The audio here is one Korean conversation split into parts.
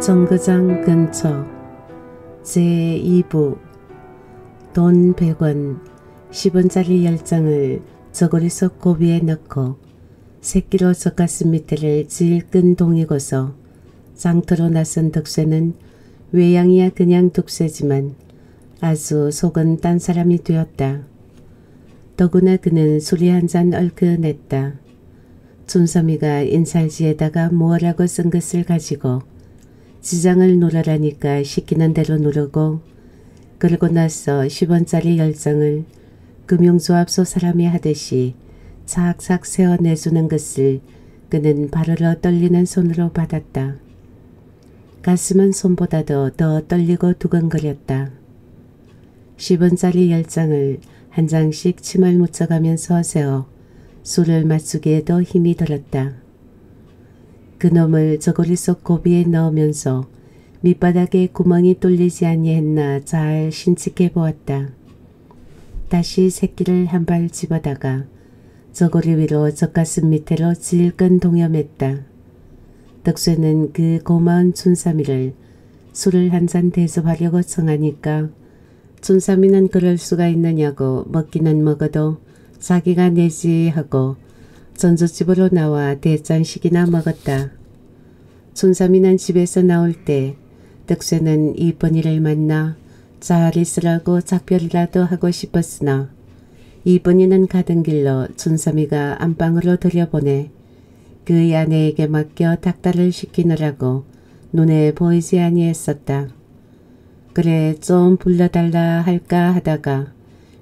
정거장 근처 제2부 돈 100원 10원짜리 10장을 저고리 속 고비에 넣고 새끼로 젓가슴 밑에를 질끈 동이고서 장터로 나선 덕쇠는 외양이야 그냥 덕쇠지만 아주 속은 딴 사람이 되었다. 더구나 그는 술이 한 잔 얼큰했다. 춘섬이가 인살지에다가 뭐라고 쓴 것을 가지고 지장을 누르라니까 시키는 대로 누르고 그러고 나서 10원짜리 10장을 금융조합소 사람이 하듯이 착착 세어 내주는 것을 그는 바르러 떨리는 손으로 받았다. 가슴은 손보다도 더 떨리고 두근거렸다. 10원짜리 10장을 한 장씩 침을 묻혀가면서 세어 술을 맞추기에도 힘이 들었다. 그놈을 저고리 속 고비에 넣으면서 밑바닥에 구멍이 뚫리지 아니했나 잘 신측해 보았다. 다시 새끼를 한 발 집어다가 저고리 위로 젖가슴 밑으로 질끈 동염했다. 덕쇠는 그 고마운 춘삼이를 술을 한 잔 대접하려고 청하니까 춘삼이는 그럴 수가 있느냐고 먹기는 먹어도 자기가 내지 하고 전주집으로 나와 대짠식이나 먹었다. 춘삼이는 집에서 나올 때 덕쇠는 이쁜이를 만나 잘 있으라고 작별이라도 하고 싶었으나 이쁜이는 가던 길로 춘삼이가 안방으로 들여보내 그의 아내에게 맡겨 닭달을 시키느라고 눈에 보이지 아니했었다. 그래 좀 불러달라 할까 하다가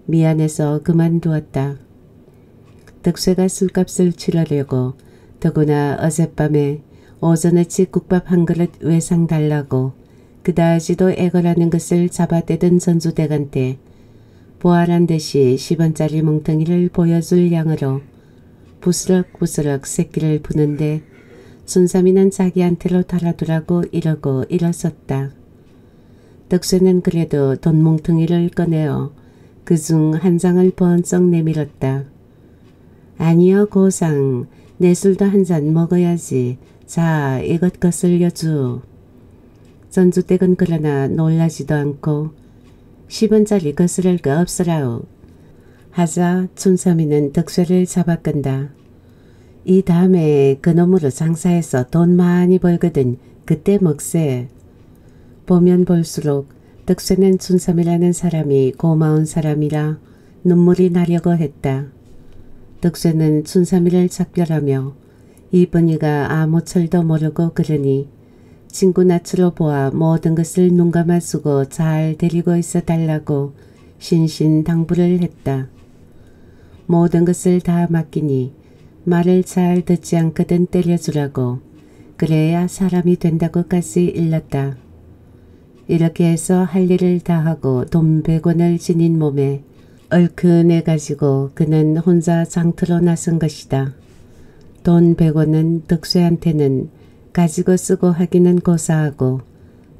미안해서 그만두었다. 덕쇠가 술값을 치르려고 더구나 어젯밤에 오전에치 국밥 한 그릇 외상 달라고 그다지도 애걸하는 것을 잡아떼던 전주대간테 보아란 듯이 10원짜리 뭉텅이를 보여줄 양으로 부스럭부스럭 새끼를 부는데 순삼이는 자기한테로 달아두라고 이러고 일었었다. 덕쇠는 그래도 돈 뭉텅이를 꺼내어 그 중 한 장을 번쩍 내밀었다. 아니요 고상 내 술도 한 잔 먹어야지. 자 이것 거슬려주. 전주댁은 그러나 놀라지도 않고 10원짜리 거스를 거 없으라우. 하자 춘삼이는 덕쇠를 잡아끈다. 이 다음에 그놈으로 장사해서 돈 많이 벌거든 그때 먹세. 보면 볼수록 덕쇠는 춘삼이라는 사람이 고마운 사람이라 눈물이 나려고 했다. 덕쇠는 춘삼이를 작별하며 이쁜이가 아무 철도 모르고 그러니 친구 낯으로 보아 모든 것을 눈감아 쓰고 잘 데리고 있어 달라고 신신당부를 했다. 모든 것을 다 맡기니 말을 잘 듣지 않거든 때려주라고 그래야 사람이 된다고까지 일렀다. 이렇게 해서 할 일을 다 하고 돈 100원을 지닌 몸에 얼큰해 가지고 그는 혼자 장터로 나선 것이다. 돈 100원은 덕쇠한테는 가지고 쓰고 하기는 고사하고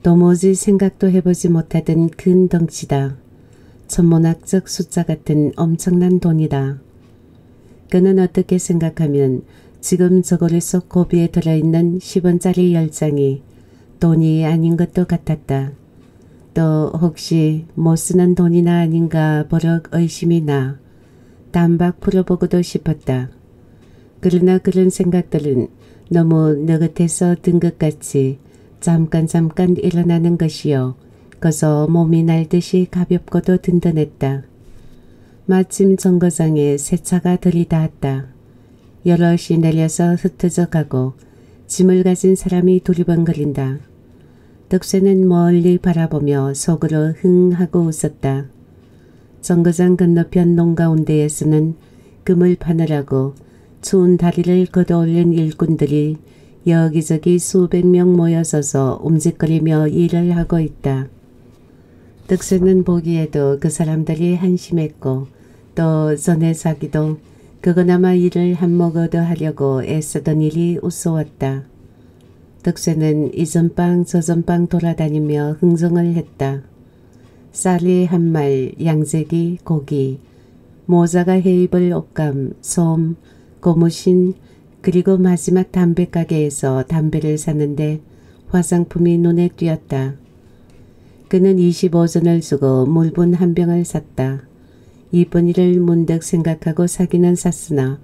도무지 생각도 해보지 못하던 큰 덩치다. 천문학적 숫자 같은 엄청난 돈이다. 그는 어떻게 생각하면 지금 저고리 속 고비에 들어있는 10원짜리 10장이 돈이 아닌 것도 같았다. 또 혹시 못 쓰는 돈이나 아닌가 버럭 의심이 나 단박 풀어보고도 싶었다. 그러나 그런 생각들은 너무 느긋해서 든 것 같이 잠깐 잠깐 일어나는 것이요. 거서 몸이 날듯이 가볍고도 든든했다. 마침 정거장에 새 차가 들이닿았다. 여럿이 내려서 흩어져 가고 짐을 가진 사람이 두리번거린다. 덕쇠는 멀리 바라보며 속으로 흥 하고 웃었다. 정거장 건너편 농가운데에서는 금을 파느라고 추운 다리를 걷어올린 일꾼들이 여기저기 수백 명 모여서서 움직거리며 일을 하고 있다. 덕쇠는 보기에도 그 사람들이 한심했고 또 전에 사기도 그거나마 일을 한몫 얻어 하려고 애쓰던 일이 우스웠다. 덕쇠는 이전방 저전방 돌아다니며 흥정을 했다. 쌀이 한 말, 양재기, 고기, 모자가 해입을 옷감, 솜, 고무신, 그리고 마지막 담배가게에서 담배를 샀는데 화장품이 눈에 띄었다. 그는 25전을 주고 물분 한 병을 샀다. 이쁜이를 문득 생각하고 사기는 샀으나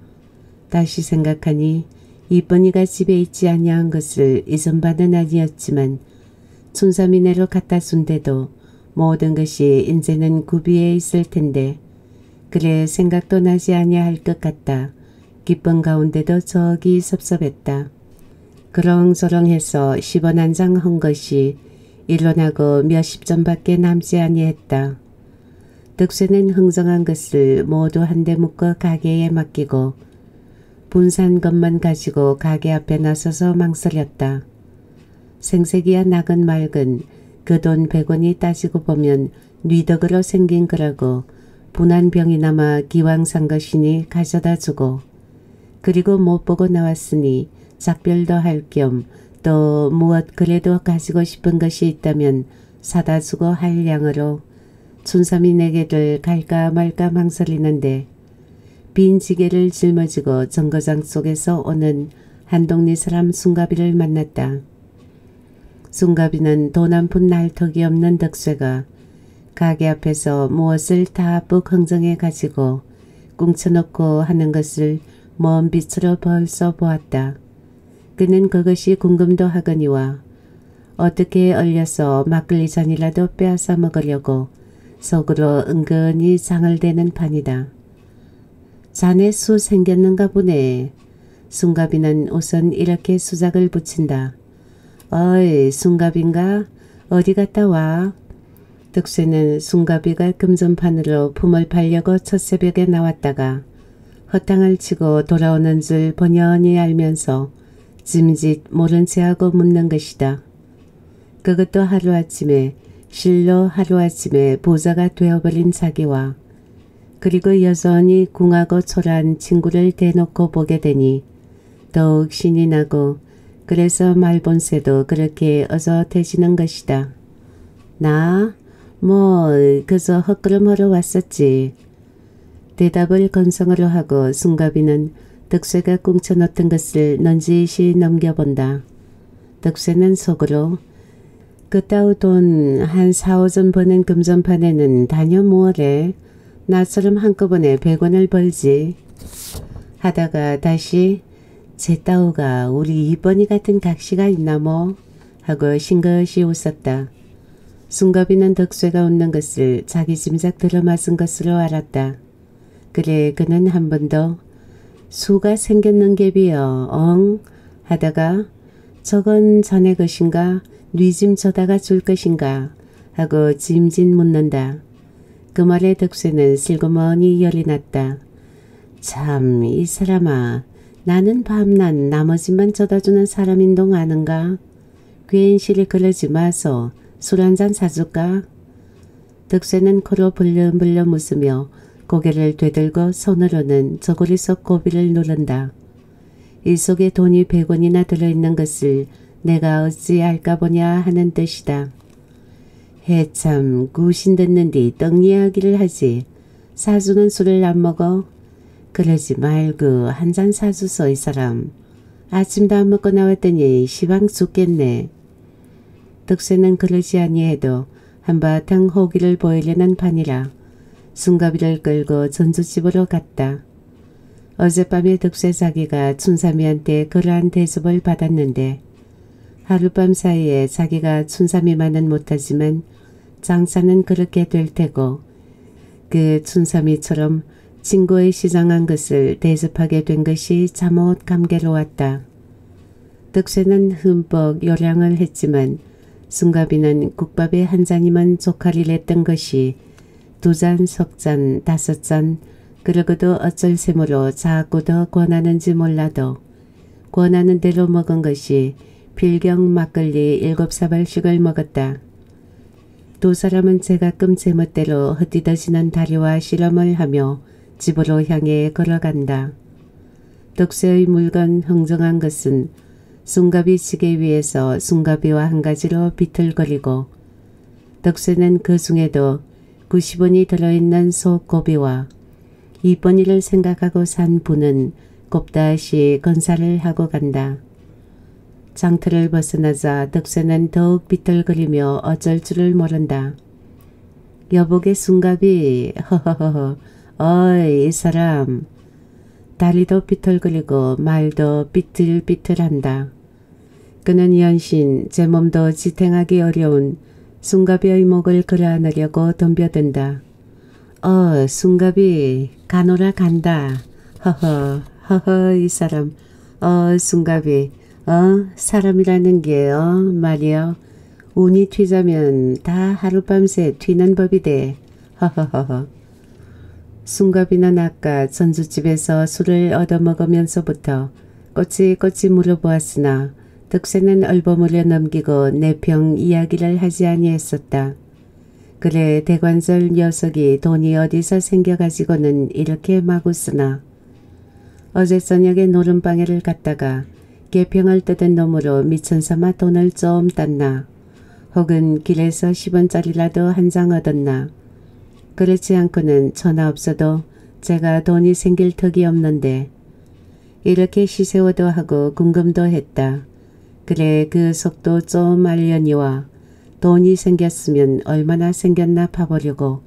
다시 생각하니 이쁜이가 집에 있지 아니한 것을 바는 아니었지만 춘삼이네로 갖다 준데도 모든 것이 이제는 구비해 있을 텐데 그래 생각도 나지 아니할 것 같다. 기쁜 가운데도 저기 섭섭했다. 그렁저렁해서 10원 한 장 한 것이 일어나고 몇십 점밖에 남지 아니했다. 득세는 흥정한 것을 모두 한데 묶어 가게에 맡기고 분산 것만 가지고 가게 앞에 나서서 망설였다. 생색이야 낙은 맑은 그 돈 100원이 따지고 보면 뉘덕으로 생긴 거라고 분한 병이나마 기왕 산 것이니 가져다 주고 그리고 못 보고 나왔으니 작별도 할 겸 또 무엇 그래도 가지고 싶은 것이 있다면 사다 주고 할 양으로 춘삼이 내게를 갈까 말까 망설이는데 빈 지게를 짊어지고 정거장 속에서 오는 한동리 사람 숭가비를 만났다. 숭가비는 돈 한 푼 날턱이 없는 덕쇠가 가게 앞에서 무엇을 다뿍 흥정해 가지고 꿍쳐놓고 하는 것을 먼 빛으로 벌써 보았다. 그는 그것이 궁금도 하거니와 어떻게 얼려서 막걸리 잔이라도 빼앗아 먹으려고 속으로 은근히 장을 대는 판이다. 자네 수 생겼는가 보네. 숭갑이는 우선 이렇게 수작을 붙인다. 어이 숭갑인가? 어디 갔다 와? 득세는 숭갑이가 금전판으로 품을 팔려고 첫 새벽에 나왔다가 허탕을 치고 돌아오는 줄 번연히 알면서 짐짓 모른 체하고 묻는 것이다. 그것도 하루아침에 실로 하루아침에 보자가 되어버린 자기와 그리고 여전히 궁하고 초라한 친구를 대놓고 보게 되니 더욱 신이 나고 그래서 말본새도 그렇게 어젓해지는 것이다. 나? 뭐 그저 헛걸음하러 왔었지. 대답을 건성으로 하고 순가비는 덕쇠가 꿍쳐놓던 것을 넌지시 넘겨본다. 덕쇠는 속으로 그따위 돈한 4, 5전 버는 금전판에는 다녀 뭐래. 나처럼 한꺼번에 100원을 벌지. 하다가 다시 제 따오가 우리 이번이 같은 각시가 있나 뭐 하고 싱긋이 웃었다. 순가비는 덕쇠가 웃는 것을 자기 짐작 들어맞은 것으로 알았다. 그래 그는 한번더 수가 생겼는 갭이여 엉 하다가 저건 자네 것인가 뉘짐 저다가 줄 것인가 하고 짐진 묻는다. 그 말에 덕쇠는 슬그머니 열이 났다. 참 이 사람아 나는 밤낮 나머지만 져다주는 사람인 동 아는가? 괜시리 그러지 마소. 술 한 잔 사줄까? 덕쇠는 코로 불름불름 웃으며 고개를 되들고 손으로는 저고리 속 고비를 누른다. 이 속에 돈이 100원이나 들어있는 것을 내가 어찌 알까 보냐 하는 뜻이다. 해참 구신 듣는디 떡 이야기를 하지. 사주는 술을 안 먹어? 그러지 말고 한 잔 사주소 이 사람. 아침도 안 먹고 나왔더니 시방 죽겠네. 덕세는 그러지 아니해도 한바탕 호기를 보이려는 판이라 순가비를 끌고 전주집으로 갔다. 어젯밤에 덕세 자기가 춘삼이한테 그러한 대접을 받았는데 하룻밤 사이에 자기가 춘삼이만은 못하지만 장사는 그렇게 될 테고 그 춘삼이처럼 친구의 시장한 것을 대접하게 된 것이 잠옷 감개로웠다. 덕세는 흠뻑 요량을 했지만 순가비는 국밥에 한 잔이면 조카리랬던 것이 두 잔, 석 잔, 다섯 잔 그러고도 어쩔 셈으로 자꾸 더 권하는지 몰라도 권하는 대로 먹은 것이 필경 막걸리 일곱 사발씩을 먹었다. 두 사람은 제가끔 제멋대로 헛디뎌지는 다리와 실험을 하며 집으로 향해 걸어간다. 덕세의 물건 흥정한 것은 숭가비 시계 위에서 숭가비와 한 가지로 비틀거리고 덕세는 그 중에도 90원이 들어있는 소고비와 이번이를 생각하고 산 분은 곱다시 건사를 하고 간다. 장터를 벗어나자 덕쇠는 더욱 비틀거리며 어쩔 줄을 모른다. 여복의 순갑이 허허허허 어이 이 사람 다리도 비틀거리고 말도 삐틀삐틀한다. 그는 연신 제 몸도 지탱하기 어려운 순갑의 목을 끌어안으려고 덤벼든다. 어 순갑이 가노라 간다. 허허 허허 이 사람 어 순갑이 어? 사람이라는 게어 말이여 운이 튀자면 다 하룻밤새 튀는 법이대. 허허허허. 순갑이는 아까 전주집에서 술을 얻어먹으면서부터 꼬치꼬치 물어보았으나 득세는 얼버무려 넘기고 내평 이야기를 하지 아니했었다. 그래 대관절 녀석이 돈이 어디서 생겨가지고는 이렇게 막 웃으나. 어제 저녁에 노름방에를 갔다가 개평을 뜯은 놈으로 미천 삼아 돈을 좀 땄나 혹은 길에서 10원짜리라도 한 장 얻었나 그렇지 않고는 전화 없어도 제가 돈이 생길 턱이 없는데 이렇게 시세워도 하고 궁금도 했다. 그래 그 속도 좀 알려니와 돈이 생겼으면 얼마나 생겼나 파보려고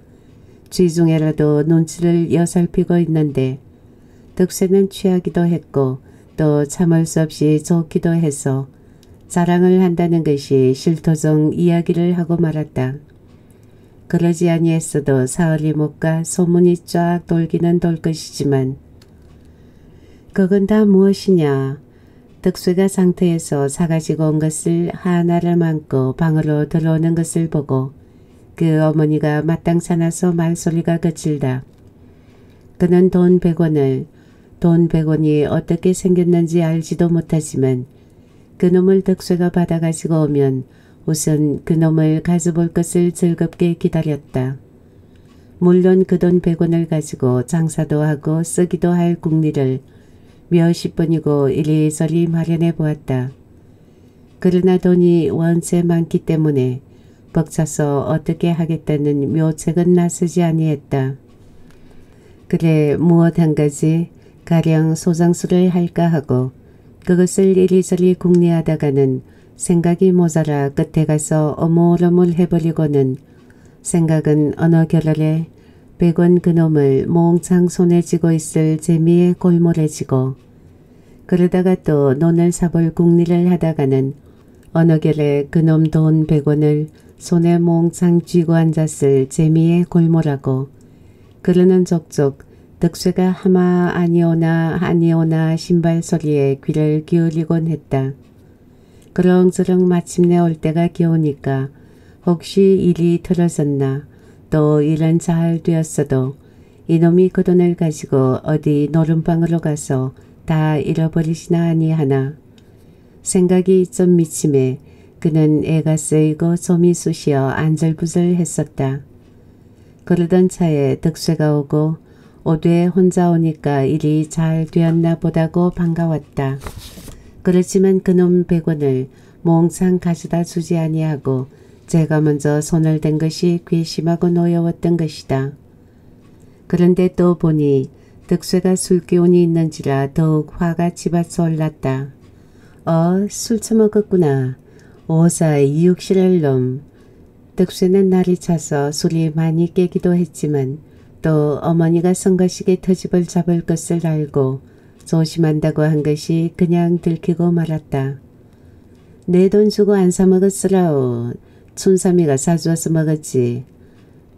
쥐중에라도 눈치를 여살피고 있는데 득세는 취하기도 했고 또 참을 수 없이 좋기도 해서 자랑을 한다는 것이 실토종 이야기를 하고 말았다. 그러지 아니했어도 사흘이 못 가 소문이 쫙 돌기는 돌 것이지만 그건 다 무엇이냐. 덕수가 상태에서 사가지고 온 것을 하나를 만고 방으로 들어오는 것을 보고 그 어머니가 마땅찮아서 말소리가 거칠다. 그는 돈 100원을 돈 100원이 어떻게 생겼는지 알지도 못하지만 그놈을 덕수가 받아가지고 오면 우선 그놈을 가져볼 것을 즐겁게 기다렸다. 물론 그 돈 100원을 가지고 장사도 하고 쓰기도 할 국리를 몇십 번이고 이리저리 마련해 보았다. 그러나 돈이 원체 많기 때문에 벅차서 어떻게 하겠다는 묘책은 나서지 아니했다. 그래 무엇 한 가지 가령 소장수를 할까 하고 그것을 이리저리 궁리하다가는 생각이 모자라 끝에 가서 어물어물 해버리고는 생각은 어느 결월에 백원 그놈을 몽창 손에 쥐고 있을 재미에 골몰해지고 그러다가 또 논을 사볼 궁리를 하다가는 어느 결에 그놈 돈 백원을 손에 몽창 쥐고 앉았을 재미에 골몰하고 그러는 족족 덕쇠가 하마 아니오나 아니오나 신발 소리에 귀를 기울이곤 했다. 그렁저렁 마침내 올 때가 겨우니까 혹시 일이 틀어졌나 또 일은 잘 되었어도 이놈이 그 돈을 가지고 어디 노름방으로 가서 다 잃어버리시나 아니하나 생각이 좀 미침해 그는 애가 쓰이고 좀이 쑤시어 안절부절했었다. 그러던 차에 덕쇠가 오고 오되 혼자 오니까 일이 잘 되었나 보다고 반가웠다. 그렇지만 그놈 백원을 몽상 가져다 주지 아니하고 제가 먼저 손을 댄 것이 괘씸하고 노여웠던 것이다. 그런데 또 보니 득쇠가 술기운이 있는지라 더욱 화가 집어서 올랐다. 어, 술 처먹었구나. 오사의 이육실할 놈. 득쇠는 날이 차서 술이 많이 깨기도 했지만 또 어머니가 선거식에 터집을 잡을 것을 알고 조심한다고 한 것이 그냥 들키고 말았다. 내 돈 주고 안 사먹었으라오. 춘삼이가 사주어서 먹었지.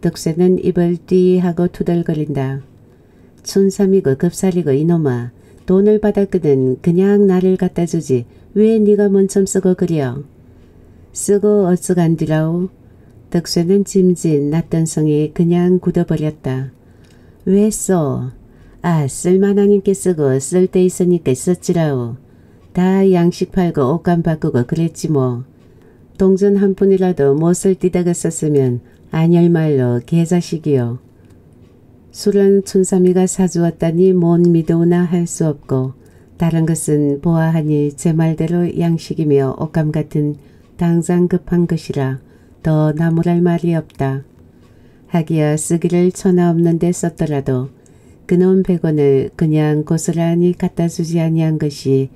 덕쇠는 입을 띠 하고 투덜거린다. 춘삼이고 급살이고 이놈아 돈을 받았거든 그냥 나를 갖다 주지 왜 네가 먼저 쓰고 그려. 쓰고 어쩌간디라오. 덕쇠는 짐진 낯던 성이 그냥 굳어버렸다. 왜 써? 아 쓸만하니까 쓰고 쓸데 있으니까 썼지라오. 다 양식 팔고 옷감 바꾸고 그랬지 뭐. 동전 한 푼이라도 못을 띠다가 썼으면 안열말로 개자식이요. 술은 춘삼이가 사주었다니 못 믿어오나 할 수 없고 다른 것은 보아하니 제 말대로 양식이며 옷감 같은 당장 급한 것이라 더 나무랄 말이 없다. 하기야 쓰기를 천하 없는데 썼더라도 그놈 백원을 그냥 고스란히 갖다 주지 아니한 것이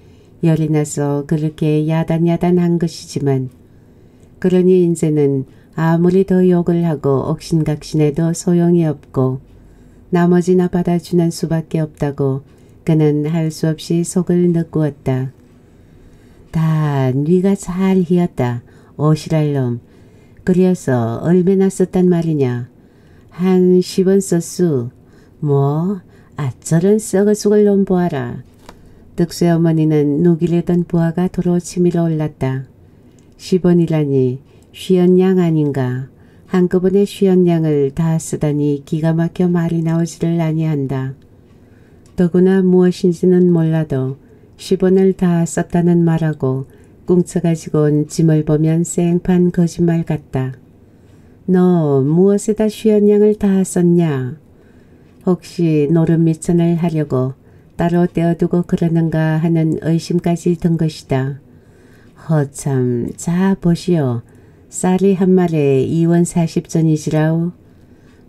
열이 나서 그렇게 야단야단한 것이지만 그러니 이제는 아무리 더 욕을 하고 억신각신해도 소용이 없고 나머지나 받아주는 수밖에 없다고 그는 할 수 없이 속을 느꾸었다. 다 네가 잘 희었다. 오시랄 놈. 그리어서 얼마나 썼단 말이냐. 한 10원 썼수. 뭐? 아 저런 썩어죽을 놈 보아라. 득수의 어머니는 누기려던 부하가 도로 치밀어 올랐다. 10원이라니 쉬언양 아닌가. 한꺼번에 쉬언양을 다 쓰다니 기가 막혀 말이 나오지를 아니한다. 더구나 무엇인지는 몰라도 10원을 다 썼다는 말하고 꿍쳐가지고 온 짐을 보면 생판 거짓말 같다. 너 무엇에다 쉬언양을 다 썼냐? 혹시 노름 미천을 하려고 따로 떼어두고 그러는가 하는 의심까지 든 것이다. 허참 자 보시오. 쌀이 한 말에 2원 40전이지라오.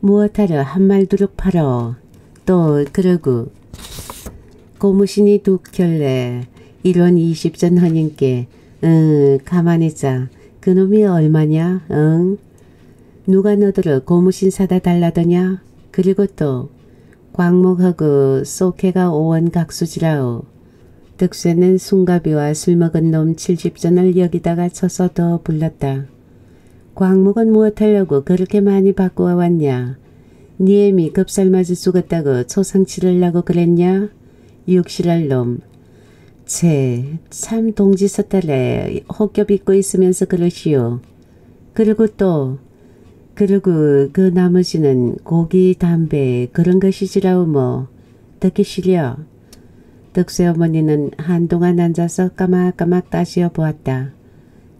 무엇하러 한 말 두룩 팔어. 또 그러고 고무신이 두 켤레 1원 20전 허님께 응 가만히 자. 그놈이 얼마냐? 응? 누가 너더러 고무신 사다 달라더냐? 그리고 또 광목하고 쏘케가 5원 각수지라오. 득쇠는 숭가비와 술 먹은 놈 70전을 여기다가 쳐서 더 불렀다. 광목은 무엇하려고 그렇게 많이 바꾸어 왔냐? 니 애미 급살 맞을 죽었다고 초상치를라고 그랬냐? 육실할 놈. 채, 참 동지 섰달래 혹겹 입고 있으면서 그러시오. 그리고 또 그리고 그 나머지는 고기, 담배 그런 것이지라오 뭐. 듣기 싫려. 덕수 어머니는 한동안 앉아서 까막까막 따시어 보았다.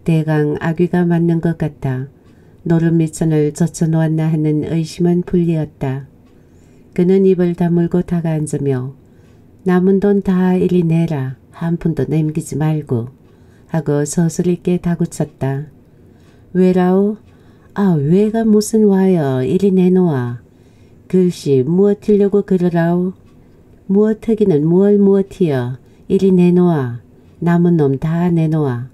대강 아귀가 맞는 것 같다. 노름미천을 젖혀놓았나 하는 의심은 풀리었다. 그는 입을 다물고 다가앉으며 남은 돈 다 이리 내라. 한 푼도 남기지 말고 하고 서슬 있게 다구쳤다. 왜라오? 아 왜가 무슨 와여 이리 내놓아. 글씨 무엇이려고 그러라오? 무엇하기는 무얼 무엇이여 이리 내놓아. 남은 놈 다 내놓아.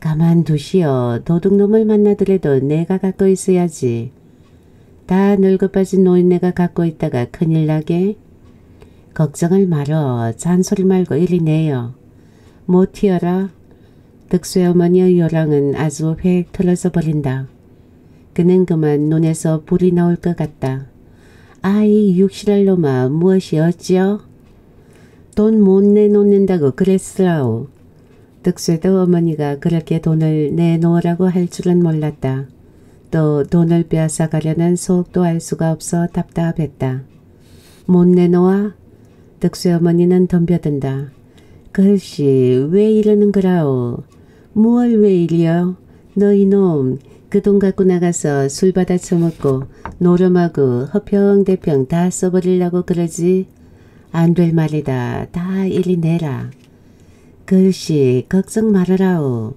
가만두시오. 도둑놈을 만나더라도 내가 갖고 있어야지. 다 늙어 빠진 노인네가 갖고 있다가 큰일 나게. 걱정을 말어. 잔소리 말고 이리 내요. 못 튀어라. 득수의 어머니의 요랑은 아주 획 틀어져 버린다. 그는 그만 눈에서 불이 나올 것 같다. 아이 육실할 놈아 무엇이 어찌요? 돈 못 내놓는다고 그랬으라오. 득쇠도 어머니가 그렇게 돈을 내놓으라고 할 줄은 몰랐다. 또 돈을 빼앗아 가려는 속도 알 수가 없어 답답했다. 못 내놓아? 득쇠 어머니는 덤벼든다. 글씨 왜 이러는 거라오? 무얼 왜 이리여? 너 이놈 그 돈 갖고 나가서 술 받아 처먹고 노름하고 허평대평 다 써버리려고 그러지? 안 될 말이다. 다 일이 내라. 글씨 걱정 말아라오.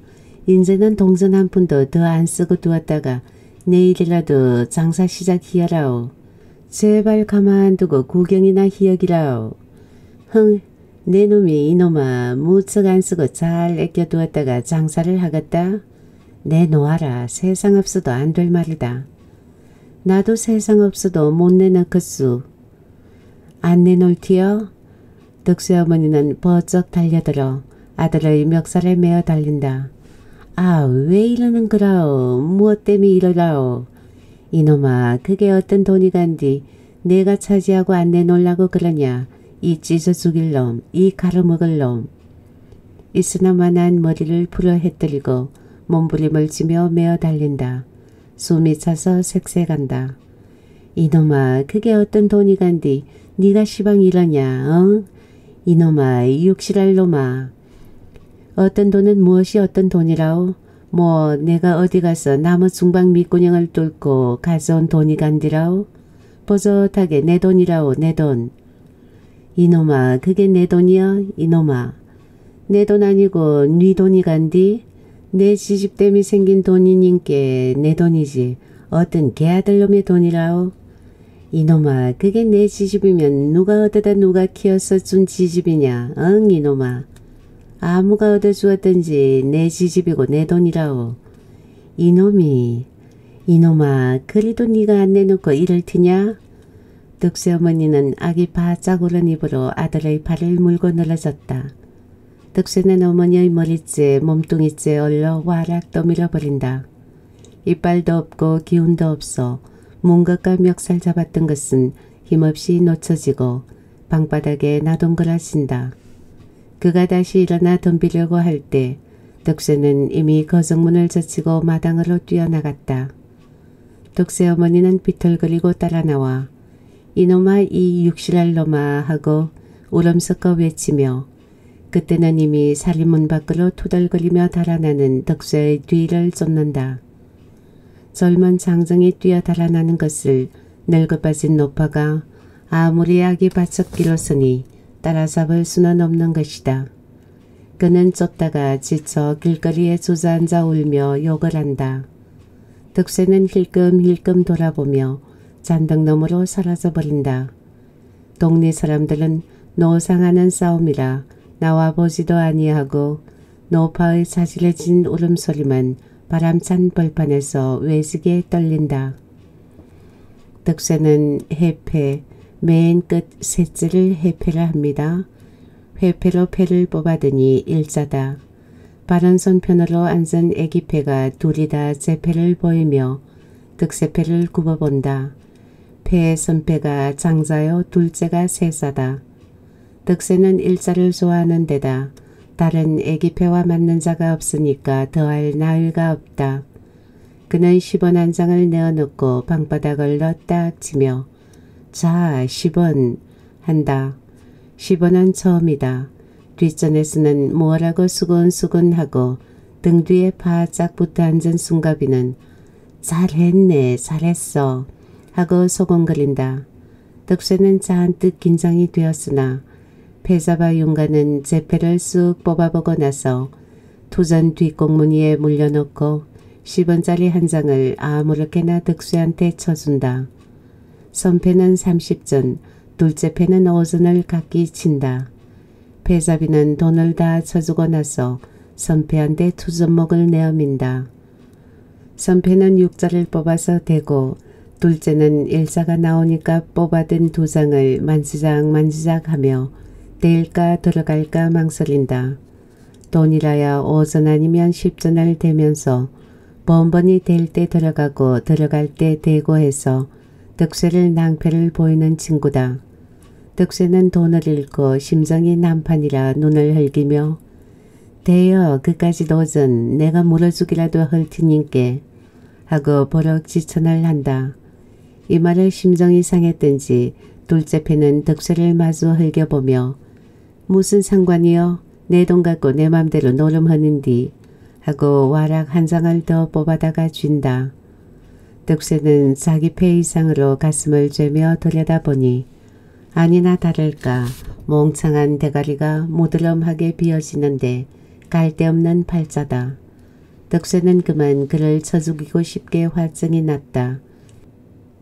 인제는 동전 한 푼도 더 안 쓰고 두었다가 내일이라도 장사 시작히어라오. 제발 가만두고 구경이나 희역이라오. 흥, 내 놈이 이놈아 무척 안 쓰고 잘 애껴두었다가 장사를 하겠다. 내놓아라. 세상 없어도 안 될 말이다. 나도 세상 없어도 못 내놓겠수. 안 내놓을티요? 덕수 어머니는 버쩍 달려들어 아들의 멱살에 메어 달린다. 아, 왜 이러는 거라오? 무엇 때문에 이러라오? 이놈아, 그게 어떤 돈이 간디 내가 차지하고 안 내놓으려고 그러냐? 이 찢어 죽일 놈, 이 가로먹을 놈. 있으나마난 머리를 풀어 해뜨리고 몸부림을 치며 메어 달린다. 숨이 차서 색색한다. 이놈아, 그게 어떤 돈이 간디? 네가 시방 이러냐, 어? 이놈아, 육실할 놈아. 어떤 돈은 무엇이 어떤 돈이라오? 뭐 내가 어디 가서 나무 중방 밑구녕을 뚫고 가져온 돈이 간디라오? 버젓하게 내 돈이라오 내 돈. 이놈아 그게 내 돈이야 이놈아. 내 돈 아니고 네 돈이 간디? 내 지집 때문에 생긴 돈이님께 내 돈이지 어떤 개아들놈의 돈이라오? 이놈아 그게 내 지집이면 누가 어디다 누가 키워서 준 지집이냐 응 이놈아 아무가 얻어 주었든지 내 지집이고 내 돈이라오. 이놈이 이놈아 그리도 네가 안 내놓고 이럴 테냐? 득세 어머니는 아기 바짝 오른 입으로 아들의 발을 물고 늘어졌다. 득세는 어머니의 머리째 몸뚱이째 얼려 와락 떠밀어 버린다. 이빨도 없고 기운도 없어 문것과 멱살 잡았던 것은 힘없이 놓쳐지고 방바닥에 나동그라진다. 그가 다시 일어나 덤비려고 할 때 덕세는 이미 거정문을 젖히고 마당으로 뛰어나갔다. 덕세 어머니는 비틀거리고 따라 나와 이놈아 이 육실할 놈아 하고 울음섞어 외치며 그때는 이미 살림문 밖으로 투덜거리며 달아나는 덕세의 뒤를 쫓는다. 젊은 장정이 뛰어 달아나는 것을 늙어빠진 노파가 아무리 악이 바쳤기로서니 따라잡을 수는 없는 것이다. 그는 쫓다가 지쳐 길거리에 주저앉아 울며 욕을 한다. 덕세는 힐끔힐끔 돌아보며 잔등 너머로 사라져버린다. 동네 사람들은 노상하는 싸움이라 나와 보지도 아니하고 노파의 사질해진 울음소리만 바람찬 벌판에서 외지게 떨린다. 덕세는 해패, 맨 끝 셋째를 해패라 합니다. 회패로 패를 뽑아드니 일자다. 바른 손 편으로 앉은 애기패가 둘이 다 제패를 보이며 득세패를 굽어본다. 패의 선패가 장자요 둘째가 세사다. 득세는 일자를 좋아하는 데다 다른 애기패와 맞는 자가 없으니까 더할 나위가 없다. 그는 10원 한 장을 내어놓고 방바닥을 넣딱 치며 자 10원 한다. 10원은 처음이다. 뒷전에서는 뭐라고 수근수근하고 등 뒤에 바짝 붙어 앉은 숭가비는 잘했네 잘했어 하고 소곤거린다. 덕쇠는 잔뜩 긴장이 되었으나 패자바 윤가는 제패를 쑥 뽑아보고 나서 투전 뒷공무니에 물려놓고 10원짜리 한 장을 아무렇게나 덕쇠한테 쳐준다. 선패는 30전, 둘째 패는 5전을 각기 친다. 패자비는 돈을 다 쳐주고 나서 선패한테 투전목을 내어민다. 선패는 6자를 뽑아서 대고 둘째는 일자가 나오니까 뽑아든 두 장을 만지작 만지작 하며 떼일까 들어갈까 망설인다. 돈이라야 5전 아니면 10전을 대면서 번번이 될 때 들어가고 들어갈 때 대고 해서 득세를 낭패를 보이는 친구다. 득세는 돈을 잃고 심정이 난판이라 눈을 흘기며 대여 그까지 도전 내가 물어주기라도 할 테니께 하고 버럭 지천을 한다. 이 말에 심정이 상했던지 둘째 패는 득세를 마주 흘겨보며 무슨 상관이여 내 돈 갖고 내 맘대로 노름하는디 하고 와락 한 장을 더 뽑아다가 준다. 득세는 자기 폐 이상으로 가슴을 죄며 들여다보니 아니나 다를까 몽창한 대가리가 무드럼하게 비어지는데 갈데없는 팔자다. 득세는 그만 그를 쳐죽이고 싶게 화증이 났다.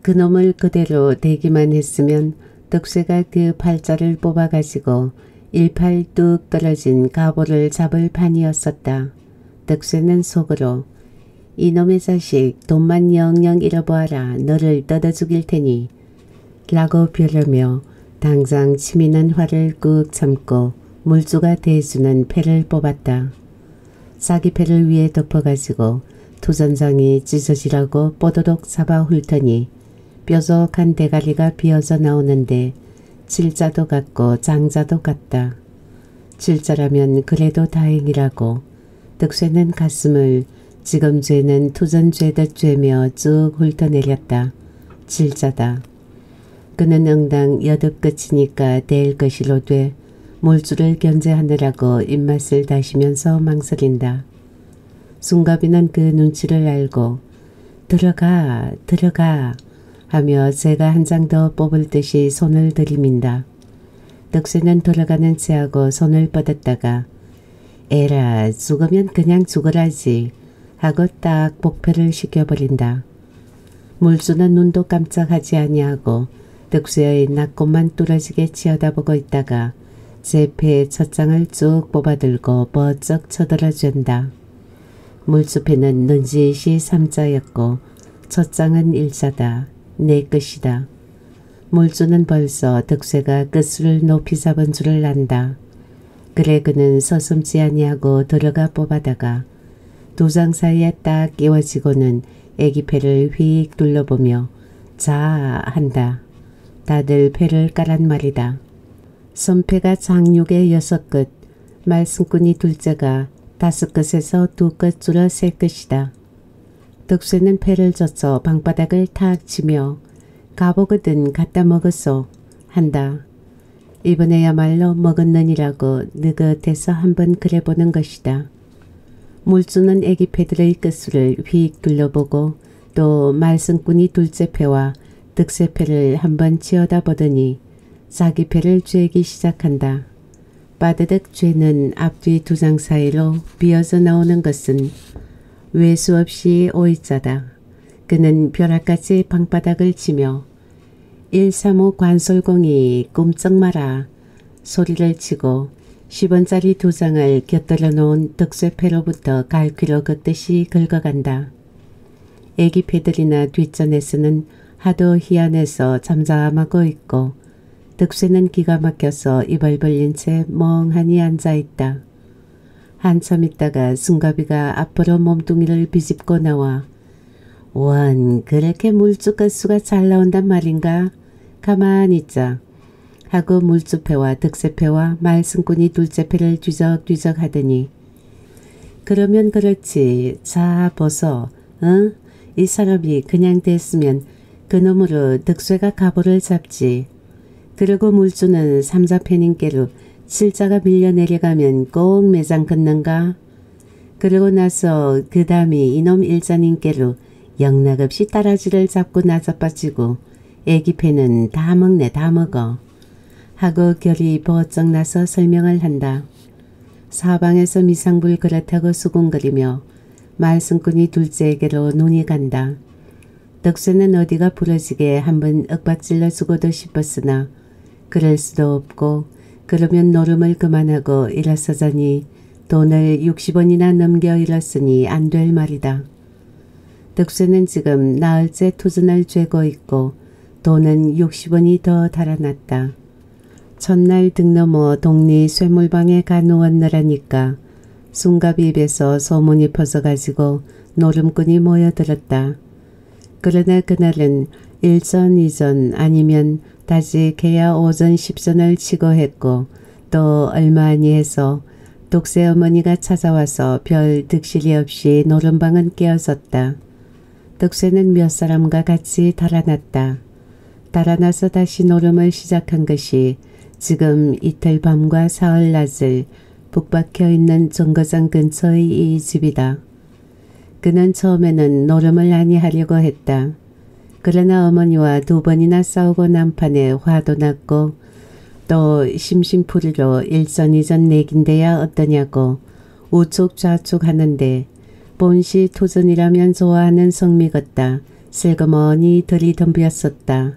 그놈을 그대로 대기만 했으면 득세가 그 팔자를 뽑아가지고 일팔 뚝 떨어진 가보를 잡을 판이었었다. 득세는 속으로 이놈의 자식 돈만 영영 잃어보아라 너를 떠다 죽일 테니 라고 벼르며 당장 치미는 화를 꾹 참고 물주가 대수는 패를 뽑았다. 자기 패를 위에 덮어가지고 투전장이 찢어지라고 뽀도독 잡아 훑더니 뾰족한 대가리가 비어져 나오는데 질자도 같고 장자도 같다. 질자라면 그래도 다행이라고 득쇠는 가슴을 지금 죄는 투전 죄듯 죄며 쭉 훑어내렸다. 질자다. 그는 응당 여덟 끝이니까 될 것이로 돼 물줄을 견제하느라고 입맛을 다시면서 망설인다. 숭가비는 그 눈치를 알고 들어가 들어가 하며 제가 한 장 더 뽑을 듯이 손을 들이민다. 덕세는 돌아가는 채하고 손을 뻗었다가 에라 죽으면 그냥 죽으라지 하고 딱 복패를 시켜버린다. 물주는 눈도 깜짝하지 아니하고 덕수의 낙고만 뚫어지게 치어다보고 있다가 제 배에 젖장을 쭉 뽑아들고 버쩍 쳐들어준다. 물숲에는 눈짓이 삼자였고 젖장은 일자다. 내 끝이다. 물주는 벌써 득쇠가 끝을 높이 잡은 줄을 안다. 그래 그는 서슴지 아니하고 들어가 뽑아다가 두장 사이에 딱 끼워지고는 애기 패를 휙 둘러보며 자 한다. 다들 패를 까란 말이다. 손패가 장육의 여섯 끝, 말씀꾼이 둘째가 다섯 끝에서 두 끝 줄어 세 끝이다. 덕쇠는 패를 젖어 방바닥을 탁 치며 가보거든 갖다 먹었소 한다. 이번에야말로 먹었느니라고 느긋해서 한번 그래보는 것이다. 물주는 애기 패들의 끝을 휙 둘러보고 또 말썽꾼이 둘째 패와 득세 패를 한번 치어다 보더니 자기 패를 쬐기 시작한다. 빠드득 쬐는 앞뒤 두 장 사이로 비어져 나오는 것은 외수 없이 오이자다. 그는 벼락같이 방바닥을 치며 135 관솔공이 꼼짝 마라 소리를 치고 10원짜리 두 장을 곁들여 놓은 덕쇠패로부터 갈퀴로 걷듯이 긁어간다. 애기 패들이나 뒷전에서는 하도 희한해서 잠잠하고 있고 덕쇠는 기가 막혀서 입을 벌린 채 멍하니 앉아있다. 한참 있다가 승가비가 앞으로 몸뚱이를 비집고 나와 원 그렇게 물주가수가 잘 나온단 말인가? 가만히 있자. 하고 물주패와 득세패와 말승꾼이 둘째 패를 뒤적뒤적 하더니 그러면 그렇지. 자 보소. 응? 이 사람이 그냥 됐으면 그놈으로 득쇠가 가보를 잡지. 그리고 물주는 삼자패님께로 실자가 밀려 내려가면 꼭 매장 끊는가? 그러고 나서 그 다음이 이놈 일자님께로 영락없이 따라지를 잡고 나자빠지고 애기 패는 다 먹네 다 먹어. 하고 결이 버쩍 나서 설명을 한다. 사방에서 미상불 그렇다고 수군거리며 말씀꾼이 둘째에게로 눈이 간다. 덕쇠는 어디가 부러지게 한번 윽박질러 주고도 싶었으나 그럴 수도 없고 그러면 노름을 그만하고 일어서자니 돈을 60원이나 넘겨 잃었으니 안 될 말이다. 덕쇠는 지금 나흘째 투전을 죄고 있고 돈은 60원이 더 달아났다. 첫날 등 넘어 동리 쇠물방에 가 누웠느라니까 숨갑 입에서 소문이 퍼져가지고 노름꾼이 모여들었다. 그러나 그날은 일전 이전 아니면 다시 개야 오전 10전을 치고 했고 또 얼마 아니해서 독세 어머니가 찾아와서 별 득실이 없이 노름방은 깨어졌다. 덕쇠는 몇 사람과 같이 달아났다. 달아나서 다시 노름을 시작한 것이 지금 이틀 밤과 사흘 낮을 북박혀 있는 정거장 근처의 이 집이다. 그는 처음에는 노름을 아니하려고 했다. 그러나 어머니와 두 번이나 싸우고 난판에 화도 났고 또 심심풀이로 일선이전 내긴데야 어떠냐고 우측좌측 하는데 본시 토전이라면 좋아하는 성미 같다. 슬그머니 들이덤비었었다.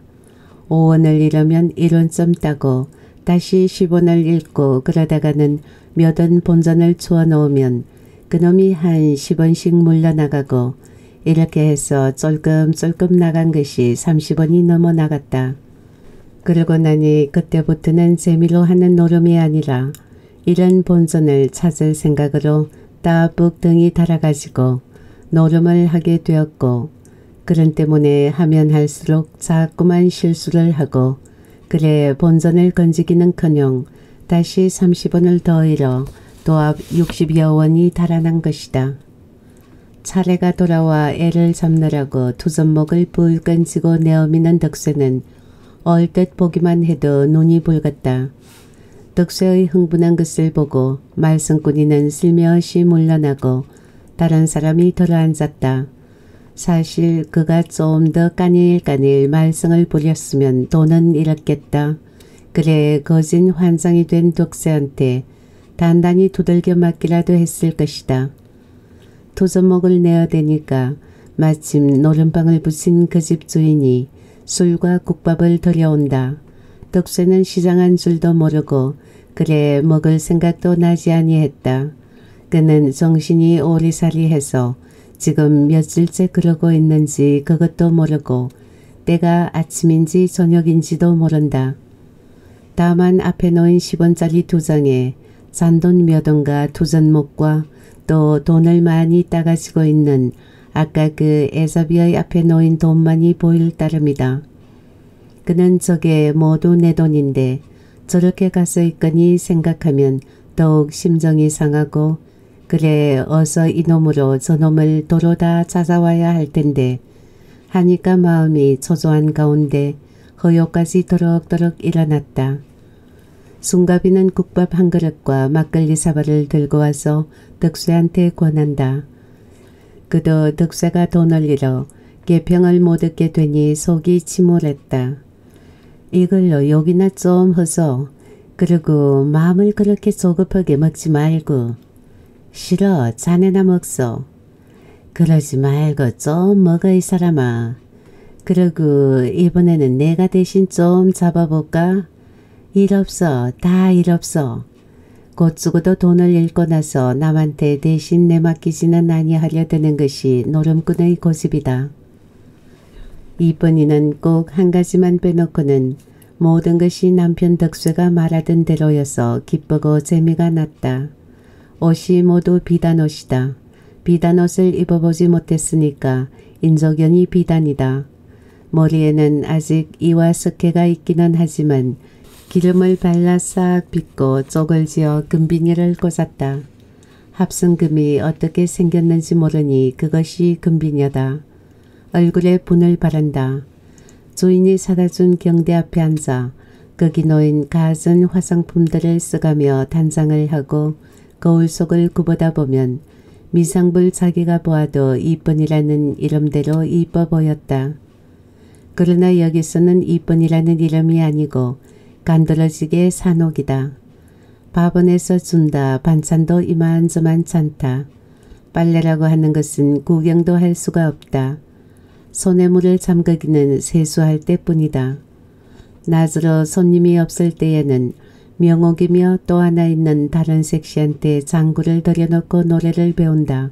5원을 잃으면 1원점 따고 다시 10원을 잃고 그러다가는 몇 원 본전을 주워 놓으면 그놈이 한 10원씩 물러나가고 이렇게 해서 쫄끔쫄끔 나간 것이 30원이 넘어 나갔다. 그러고 나니 그때부터는 재미로 하는 노름이 아니라 이런 본전을 찾을 생각으로 따북 등이 달아가지고 노름을 하게 되었고 그런 때문에 하면 할수록 자꾸만 실수를 하고 그래 본전을 건지기는커녕 다시 30원을 더 잃어 도합 60여 원이 달아난 것이다. 차례가 돌아와 애를 잡느라고 투전목을 불끈 쥐고 내어미는 덕쇠는 얼뜻 보기만 해도 눈이 붉었다. 덕쇠의 흥분한 것을 보고 말썽꾼이는 슬며시 물러나고 다른 사람이 들어앉았다. 사실 그가 좀 더 까닐까닐 말썽을 부렸으면 돈은 잃었겠다. 그래 거진 환장이 된 덕쇠한테 단단히 두들겨 맞기라도 했을 것이다. 도전목을 내어 대니까 마침 노름방을 붙인 그 집 주인이 술과 국밥을 들여온다. 덕쇠는 시장한 줄도 모르고 그래 먹을 생각도 나지 아니했다. 그는 정신이 오리사리해서 지금 며칠째 그러고 있는지 그것도 모르고 때가 아침인지 저녁인지도 모른다. 다만 앞에 놓인 10원짜리 두 장에 잔돈 몇 원과 두전목과 또 돈을 많이 따가지고 있는 아까 그 에서비의 앞에 놓인 돈만이 보일 따름이다. 그는 저게 모두 내 돈인데 저렇게 가서 있거니 생각하면 더욱 심정이 상하고 그래 어서 이놈으로 저놈을 도로 다 찾아와야 할 텐데 하니까 마음이 초조한 가운데 허요까지 더럭더럭 일어났다. 숭가비는 국밥 한 그릇과 막걸리 사발을 들고 와서 덕수한테 권한다. 그도 덕수가 돈을 잃어 개평을 못 얻게 되니 속이 침울했다. 이걸로 욕이나 좀 허서 그리고 마음을 그렇게 조급하게 먹지 말고 싫어 자네나 먹소. 그러지 말고 좀 먹어 이 사람아. 그러고 이번에는 내가 대신 좀 잡아볼까? 일 없어 다 일 없어. 곧 죽어도 돈을 잃고 나서 남한테 대신 내맡기지는 아니하려 드는 것이 노름꾼의 고집이다. 이번이는 꼭 한 가지만 빼놓고는 모든 것이 남편 덕수가 말하던 대로여서 기쁘고 재미가 났다. 옷이 모두 비단 옷이다. 비단 옷을 입어보지 못했으니까 인조견이 비단이다. 머리에는 아직 이와 석회가 있기는 하지만 기름을 발라 싹 빗고 쪽을 지어 금비니를 꽂았다. 합성금이 어떻게 생겼는지 모르니 그것이 금비녀다. 얼굴에 분을 바란다. 주인이 사다 준 경대 앞에 앉아 거기 놓인 가진 화장품들을 써가며 단장을 하고 거울 속을 굽어다 보면 미상불 자기가 보아도 이쁜이라는 이름대로 이뻐 보였다. 그러나 여기서는 이쁜이라는 이름이 아니고 간드러지게 산옥이다. 밥원에서 준다 반찬도 이만저만 찬다. 빨래라고 하는 것은 구경도 할 수가 없다. 손에 물을 잠그기는 세수할 때뿐이다. 낮으로 손님이 없을 때에는 명옥이며 또 하나 있는 다른 섹시한테 장구를 들여놓고 노래를 배운다.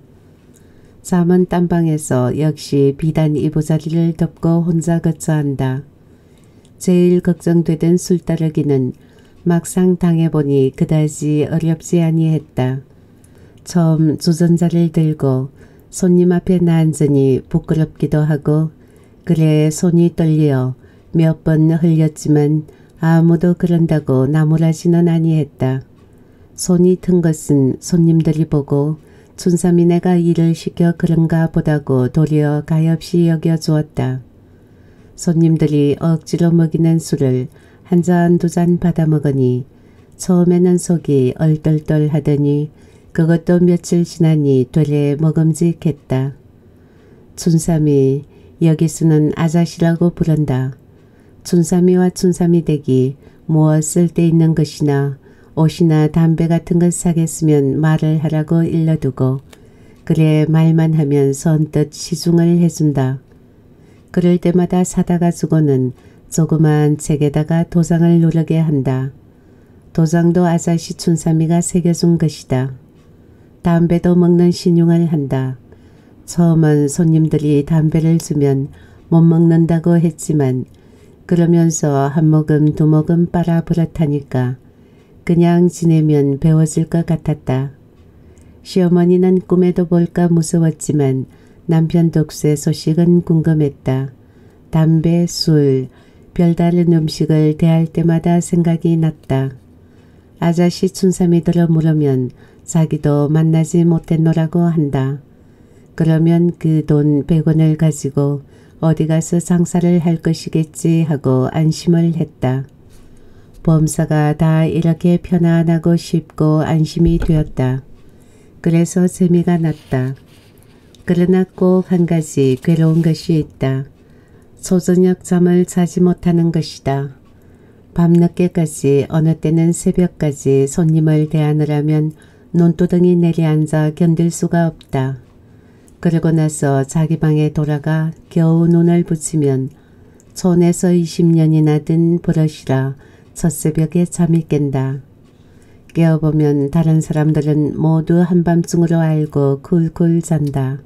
잠은 딴방에서 역시 비단 이부자리를 덮고 혼자 거처한다. 제일 걱정되던 술따르기는 막상 당해보니 그다지 어렵지 아니했다. 처음 주전자를 들고 손님 앞에 나앉으니 부끄럽기도 하고 그래 손이 떨려 몇 번 흘렸지만 아무도 그런다고 나무라지는 아니했다. 손이 튼 것은 손님들이 보고 춘삼이네가 일을 시켜 그런가 보다고 도리어 가엾이 여겨주었다. 손님들이 억지로 먹이는 술을 한 잔두잔 받아 먹으니 처음에는 속이 얼떨떨 하더니 그것도 며칠 지나니 되레 먹음직했다. 춘삼이 여기서는 아자씨라고 부른다. 춘삼이와 춘삼이 댁이 무엇을 때 있는 것이나 옷이나 담배 같은 것 사겠으면 말을 하라고 일러두고 그래 말만 하면 선뜻 시중을 해준다. 그럴 때마다 사다가 주고는 조그만 책에다가 도장을 누르게 한다. 도장도 아자시 춘삼이가 새겨준 것이다. 담배도 먹는 신용을 한다. 처음은 손님들이 담배를 주면 못 먹는다고 했지만 그러면서 한 모금 두 모금 빨아 버릇하니까 그냥 지내면 배워질 것 같았다. 시어머니는 꿈에도 볼까 무서웠지만 남편 독세 소식은 궁금했다. 담배, 술, 별다른 음식을 대할 때마다 생각이 났다. 아자씨 춘삼이 들어 물으면 자기도 만나지 못했노라고 한다. 그러면 그 돈 100원을 가지고 어디 가서 장사를 할 것이겠지 하고 안심을 했다. 범사가 다 이렇게 편안하고 쉽고 안심이 되었다. 그래서 재미가 났다. 그러나 꼭 한 가지 괴로운 것이 있다. 소저녁 잠을 자지 못하는 것이다. 밤늦게까지 어느 때는 새벽까지 손님을 대하느라면 눈두덩이 내려앉아 견딜 수가 없다. 그러고 나서 자기 방에 돌아가 겨우 눈을 붙이면 촌에서 20년이나 든 버릇이라 첫새벽에 잠이 깬다. 깨어보면 다른 사람들은 모두 한밤중으로 알고 굴굴 잔다.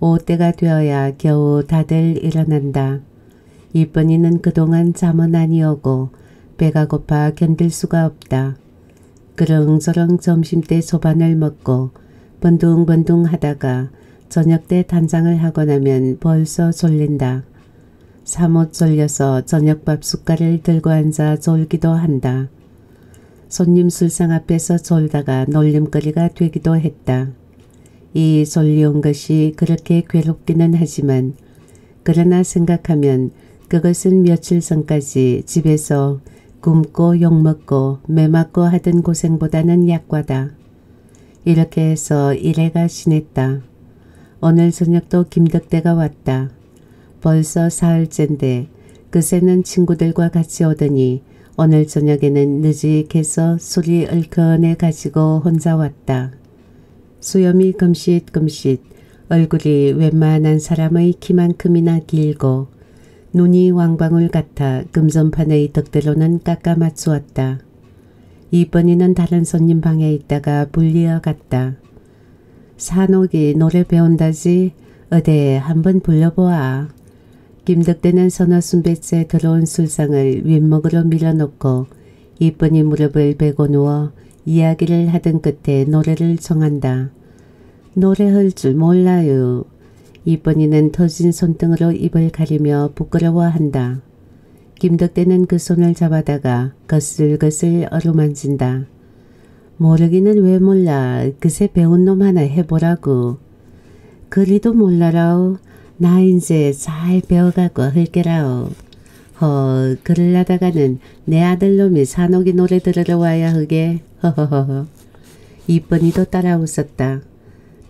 오때가 되어야 겨우 다들 일어난다. 이쁜이는 그동안 잠은 아니오고 배가 고파 견딜 수가 없다. 그렁저렁 점심때 소반을 먹고 번둥번둥 하다가 저녁때 단장을 하고 나면 벌써 졸린다. 사뭇 졸려서 저녁밥 숟갈을 들고 앉아 졸기도 한다. 손님 술상 앞에서 졸다가 놀림거리가 되기도 했다. 이 졸려온 것이 그렇게 괴롭기는 하지만 그러나 생각하면 그것은 며칠 전까지 집에서 굶고 욕먹고 매맞고 하던 고생보다는 약과다. 이렇게 해서 일해가 지냈다. 오늘 저녁도 김덕대가 왔다. 벌써 사흘째인데 그새는 친구들과 같이 오더니 오늘 저녁에는 늦이게서 술이 얼큰해 가지고 혼자 왔다. 수염이 금씜금씜 얼굴이 웬만한 사람의 키만큼이나 길고 눈이 왕방울 같아 금전판의 덕대로는 깎아 맞추었다. 이번이는 다른 손님 방에 있다가 불리어 갔다. 산옥이 노래 배운다지 어데 한번 불러보아. 김덕대는 서너 순배째 들어온 술상을 윗목으로 밀어놓고 이쁜이 무릎을 베고 누워 이야기를 하던 끝에 노래를 정한다. 노래할 줄 몰라요. 이쁜이는 터진 손등으로 입을 가리며 부끄러워한다. 김덕대는 그 손을 잡아다가 거슬거슬 어루만진다. 모르기는 왜 몰라. 그새 배운 놈 하나 해보라고. 그리도 몰라라오. 나 이제 잘 배워가고 할게라오. 허, 그럴라다가는 내 아들놈이 산옥이 노래 들으러 와야 하게. 허허허허. 이쁜이도 따라 웃었다.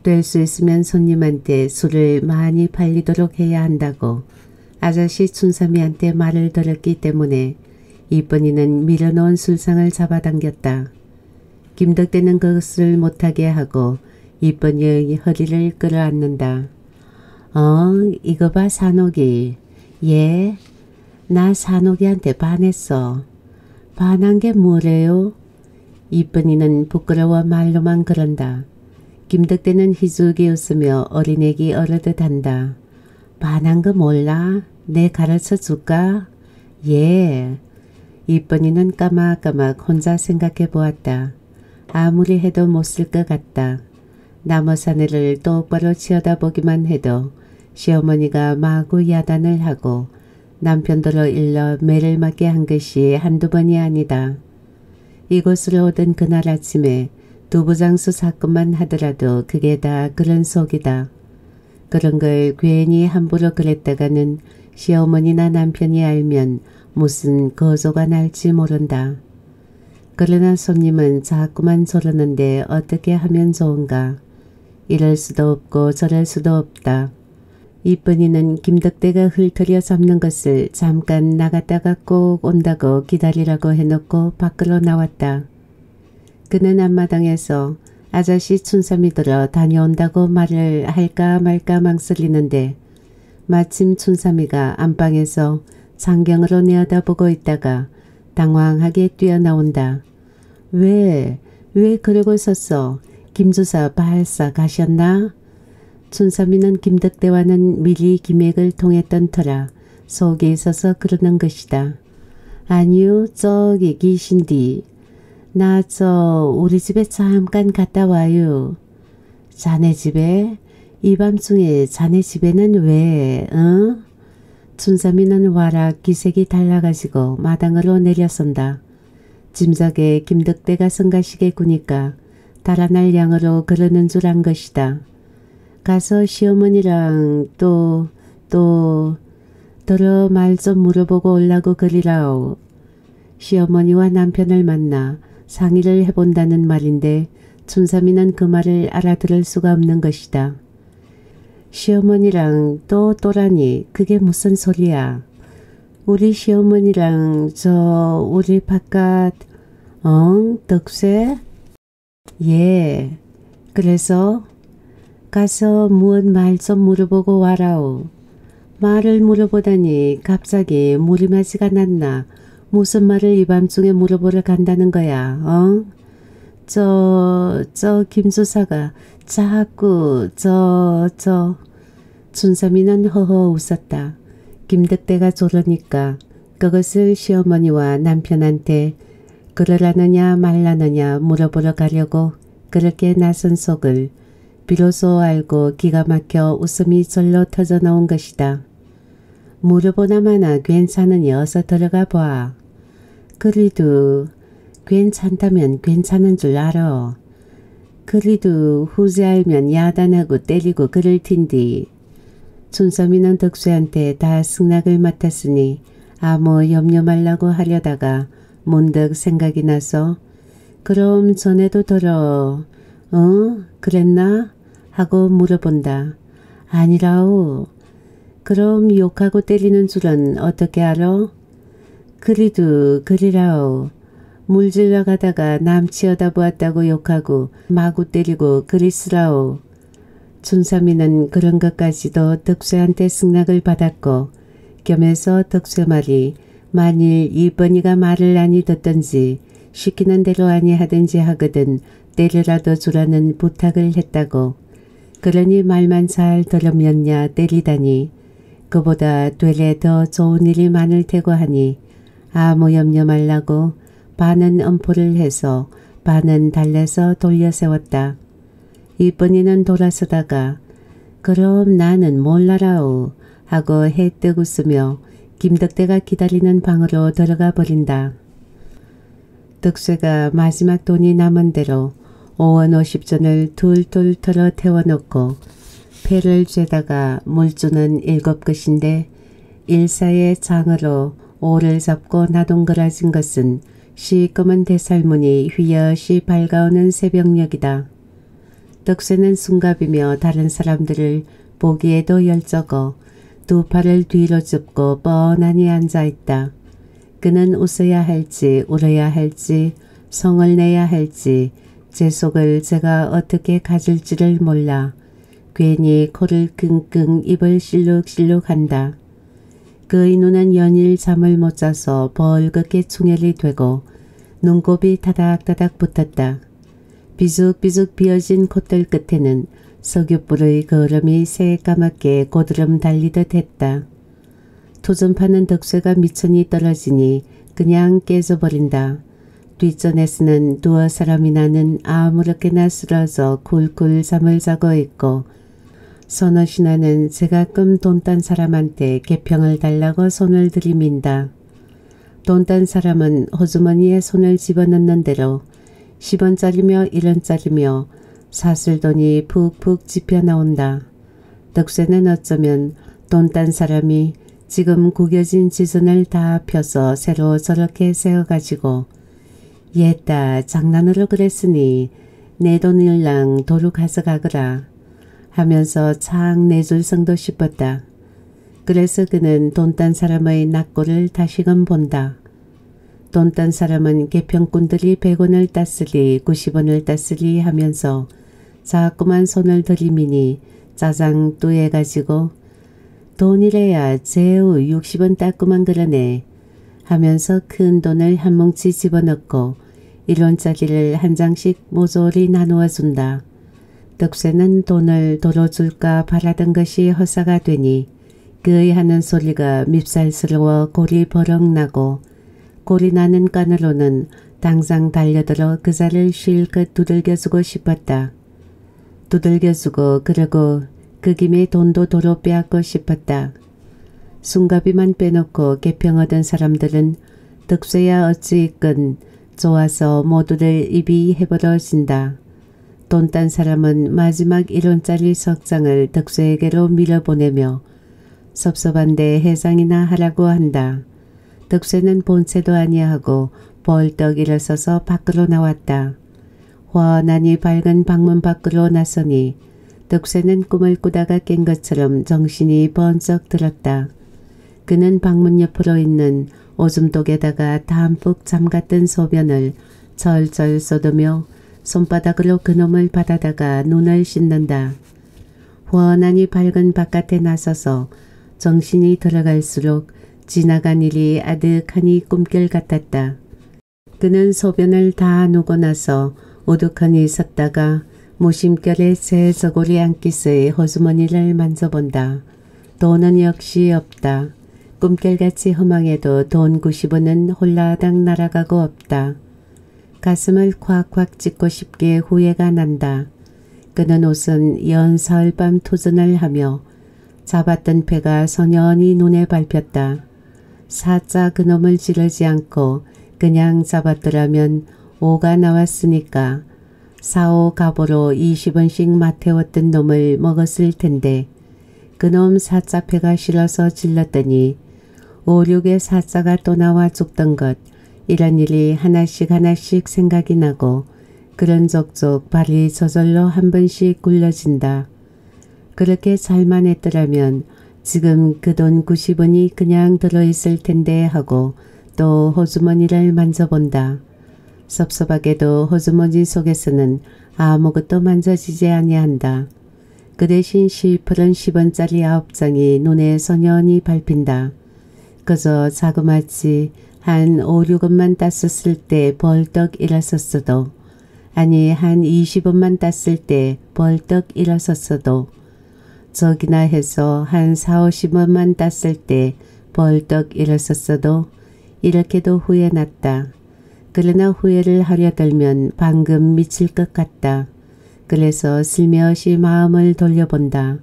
될 수 있으면 손님한테 술을 많이 팔리도록 해야 한다고 아저씨 춘삼이한테 말을 들었기 때문에 이쁜이는 밀어놓은 술상을 잡아당겼다. 김덕대는 그것을 못하게 하고 이쁜이의 허리를 끌어안는다. 어 이거 봐 산옥이. 예? 나 산옥이한테 반했어. 반한 게 뭐래요? 이쁜 이는 부끄러워 말로만 그런다. 김덕대는 희죽이 웃으며 어린애기 어르듯 한다. 반한 거 몰라? 내 가르쳐 줄까? 예. 이쁜이는 까막까막 혼자 생각해 보았다. 아무리 해도 못 쓸 것 같다. 나무 사내를 똑바로 치어다보기만 해도 시어머니가 마구 야단을 하고 남편들로 일러 매를 맞게 한 것이 한두 번이 아니다. 이곳으로 오던 그날 아침에 두부장수 사건만 하더라도 그게 다 그런 속이다. 그런 걸 괜히 함부로 그랬다가는 시어머니나 남편이 알면 무슨 거조가 날지 모른다. 그러나 손님은 자꾸만 저러는데 어떻게 하면 좋은가. 이럴 수도 없고 저럴 수도 없다. 이쁜이는 김덕대가 훑으려 잡는 것을 잠깐 나갔다가 꼭 온다고 기다리라고 해놓고 밖으로 나왔다. 그는 앞마당에서 아저씨 춘삼이 들어 다녀온다고 말을 할까 말까 망설이는데 마침 춘삼이가 안방에서 장경으로 내어다보고 있다가 당황하게 뛰어나온다. 왜? 왜 그러고 섰어? 김주사 발사 가셨나? 춘삼이는 김덕대와는 미리 기맥을 통했던 터라 속에 있어서 그러는 것이다. 아니요 저기 계신디 나 저 우리 집에 잠깐 갔다 와요. 자네 집에? 이 밤중에 자네 집에는 왜? 응? 춘삼이는 와락 기색이 달라가지고 마당으로 내려선다. 짐작에 김덕대가 성가시게 구니까 달아날 양으로 그러는 줄 안 것이다. 가서 시어머니랑 또, 또, 더러 말 좀 물어보고 올라고 그리라오. 시어머니와 남편을 만나 상의를 해본다는 말인데 춘삼이는 그 말을 알아들을 수가 없는 것이다. 시어머니랑 또 또라니 그게 무슨 소리야. 우리 시어머니랑 저 우리 바깥 엉 덕쇠? 예. 그래서 가서 무엇 말 좀 물어보고 와라오. 말을 물어보다니 갑자기 무리맞이가 났나 무슨 말을 이 밤중에 물어보러 간다는 거야. 어? 저, 저 김수사가 자꾸 저, 저. 춘삼이는 허허 웃었다. 김덕대가 저러니까 그것을 시어머니와 남편한테 그러라느냐 말라느냐 물어보러 가려고 그렇게 나선 속을 비로소 알고 기가 막혀 웃음이 절로 터져 나온 것이다. 물어보나마나 괜찮으니 어서 들어가 봐. 그리도 괜찮다면 괜찮은 줄 알아. 그리도 후세 알면 야단하고 때리고 그럴 텐디. 춘삼이는 덕수한테 다 승낙을 맡았으니 아무 염려 말라고 하려다가 문득 생각이 나서 그럼 전에도 들어 어? 그랬나? 하고 물어본다. 아니라오. 그럼 욕하고 때리는 줄은 어떻게 알아? 그리도 그리라오. 물질러 가다가 남 치어다 보았다고 욕하고 마구 때리고 그리스라오. 춘삼이는 그런 것까지도 덕수한테 승낙을 받았고 겸해서 덕수 말이 만일 이번이가 말을 아니 듣던지 시키는 대로 아니 하든지 하거든 때려라도 주라는 부탁을 했다고. 그러니 말만 잘 들으면야 때리다니 그보다 되레 더 좋은 일이 많을 테고 하니 아무 염려 말라고 반은 엄포를 해서 반은 달래서 돌려 세웠다. 이쁜이는 돌아서다가 그럼 나는 몰라라오 하고 해뜨 웃으며 김덕대가 기다리는 방으로 들어가 버린다. 덕쇠가 마지막 돈이 남은 대로 5원 50전을 둘둘 털어 태워놓고 패를 죄다가 물주는 일곱 것인데 일사의 장으로 오를 잡고 나동그라진 것은 시꺼먼 대살문이 휘여시 밝아오는 새벽녘이다. 덕쇠는 숨갑이며 다른 사람들을 보기에도 열적어 두 팔을 뒤로 줍고 뻔하니 앉아있다. 그는 웃어야 할지 울어야 할지 성을 내야 할지 제 속을 제가 어떻게 가질지를 몰라 괜히 코를 끙끙 입을 실룩실룩한다. 그의 눈은 연일 잠을 못 자서 벌겋게 충혈이 되고 눈곱이 타닥타닥 붙었다. 비죽비죽 비어진 콧들 끝에는 석유불의 거름이 새까맣게 고드름 달리듯 했다. 토전 파는 덕쇠가 미천이 떨어지니 그냥 깨져버린다. 뒷전에 서는 두어 사람이 나는 아무렇게나 쓰러져 굴굴 잠을 자고 있고 서너 신하는 제가끔 돈 딴 사람한테 개평을 달라고 손을 들이민다. 돈 딴 사람은 호주머니에 손을 집어넣는 대로 10원짜리며 1원짜리며 사슬돈이 푹푹 집혀 나온다. 덕쇠는 어쩌면 돈 딴 사람이 지금 구겨진 지선을 다 펴서 새로 저렇게 세워가지고 옛다 장난으로 그랬으니 내 돈일랑 도로 가서 가거라 하면서 창 내줄 성도 싶었다. 그래서 그는 돈 딴 사람의 낙고를 다시금 본다. 돈 딴 사람은 개평꾼들이 100원을 땄으리 90원을 땄으리 하면서 자꾸만 손을 들이미니 짜장 뚜해 가지고 돈이래야 제우 60원 땄구만 그러네 하면서 큰 돈을 한 뭉치 집어넣고 1원짜리를 한 장씩 모조리 나누어 준다. 덕쇠는 돈을 도로 줄까 바라던 것이 허사가 되니 그의 하는 소리가 밉살스러워 골이 버럭 나고 골이 나는 깐으로는 당장 달려들어 그 자를 실컷 두들겨주고 싶었다. 두들겨주고 그러고 그 김에 돈도 도로 빼앗고 싶었다. 숨가비만 빼놓고 개평 얻은 사람들은 덕쇠야 어찌 있건 좋아서 모두들 입이 해버려진다. 돈 딴 사람은 마지막 1원짜리 석장을 덕쇠에게로 밀어보내며 섭섭한데 해장이나 하라고 한다. 덕쇠는 본체도 아니하고 벌떡 일어서서 밖으로 나왔다. 환하니 밝은 방문 밖으로 나서니 덕쇠는 꿈을 꾸다가 깬 것처럼 정신이 번쩍 들었다. 그는 방문 옆으로 있는 오줌독에다가 담뿍 잠갔던 소변을 절절 쏟으며 손바닥으로 그놈을 받아다가 눈을 씻는다. 환하니 밝은 바깥에 나서서 정신이 들어갈수록 지나간 일이 아득하니 꿈결 같았다. 그는 소변을 다 누고 나서 오독하니 섰다가 무심결에 새 저고리 안기스의 호주머니를 만져본다. 돈은 역시 없다. 꿈결같이 허망해도 돈 90원은 홀라당 날아가고 없다. 가슴을 콱콱 찢고 싶게 후회가 난다. 그는 우선 연사흘 밤 투전을 하며 잡았던 배가 선연히 눈에 밟혔다. 사자 그놈을 지르지 않고 그냥 잡았더라면 오가 나왔으니까 사오 갑으로 20원씩 맞태웠던 놈을 먹었을 텐데 그놈 사자 배가 싫어서 질렀더니 오륙의 사자가 또 나와 죽던 것 이런 일이 하나씩 하나씩 생각이 나고 그런 족족 발이 저절로 한 번씩 굴려진다. 그렇게 잘만 했더라면 지금 그 돈 90원이 그냥 들어있을 텐데 하고 또 호주머니를 만져본다. 섭섭하게도 호주머니 속에서는 아무것도 만져지지 아니한다. 그 대신 실풀은 10원짜리 9장이 눈에 선연히 밟힌다. 그저 자그마치 한 5, 6원만 땄었을 때 벌떡 일어섰어도 아니 한 20원만 땄을 때 벌떡 일어섰어도 저기나 해서 한 4, 50원만 땄을 때 벌떡 일어섰어도 이렇게도 후회 났다. 그러나 후회를 하려 들면 방금 미칠 것 같다. 그래서 슬며시 마음을 돌려본다.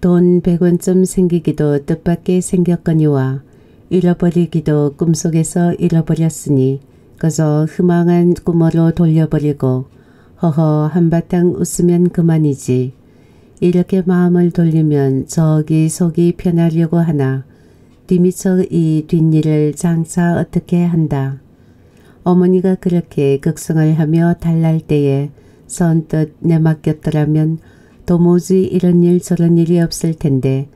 돈 100원쯤 생기기도 뜻밖의 생겼거니와 잃어버리기도 꿈속에서 잃어버렸으니 그저 희망한 꿈으로 돌려버리고 허허 한바탕 웃으면 그만이지. 이렇게 마음을 돌리면 저기 속이 편하려고 하나 뒤미처 이 뒷일을 장차 어떻게 한다. 어머니가 그렇게 극성을 하며 달랄 때에 선뜻 내맡겼더라면 도무지 이런 일 저런 일이 없을 텐데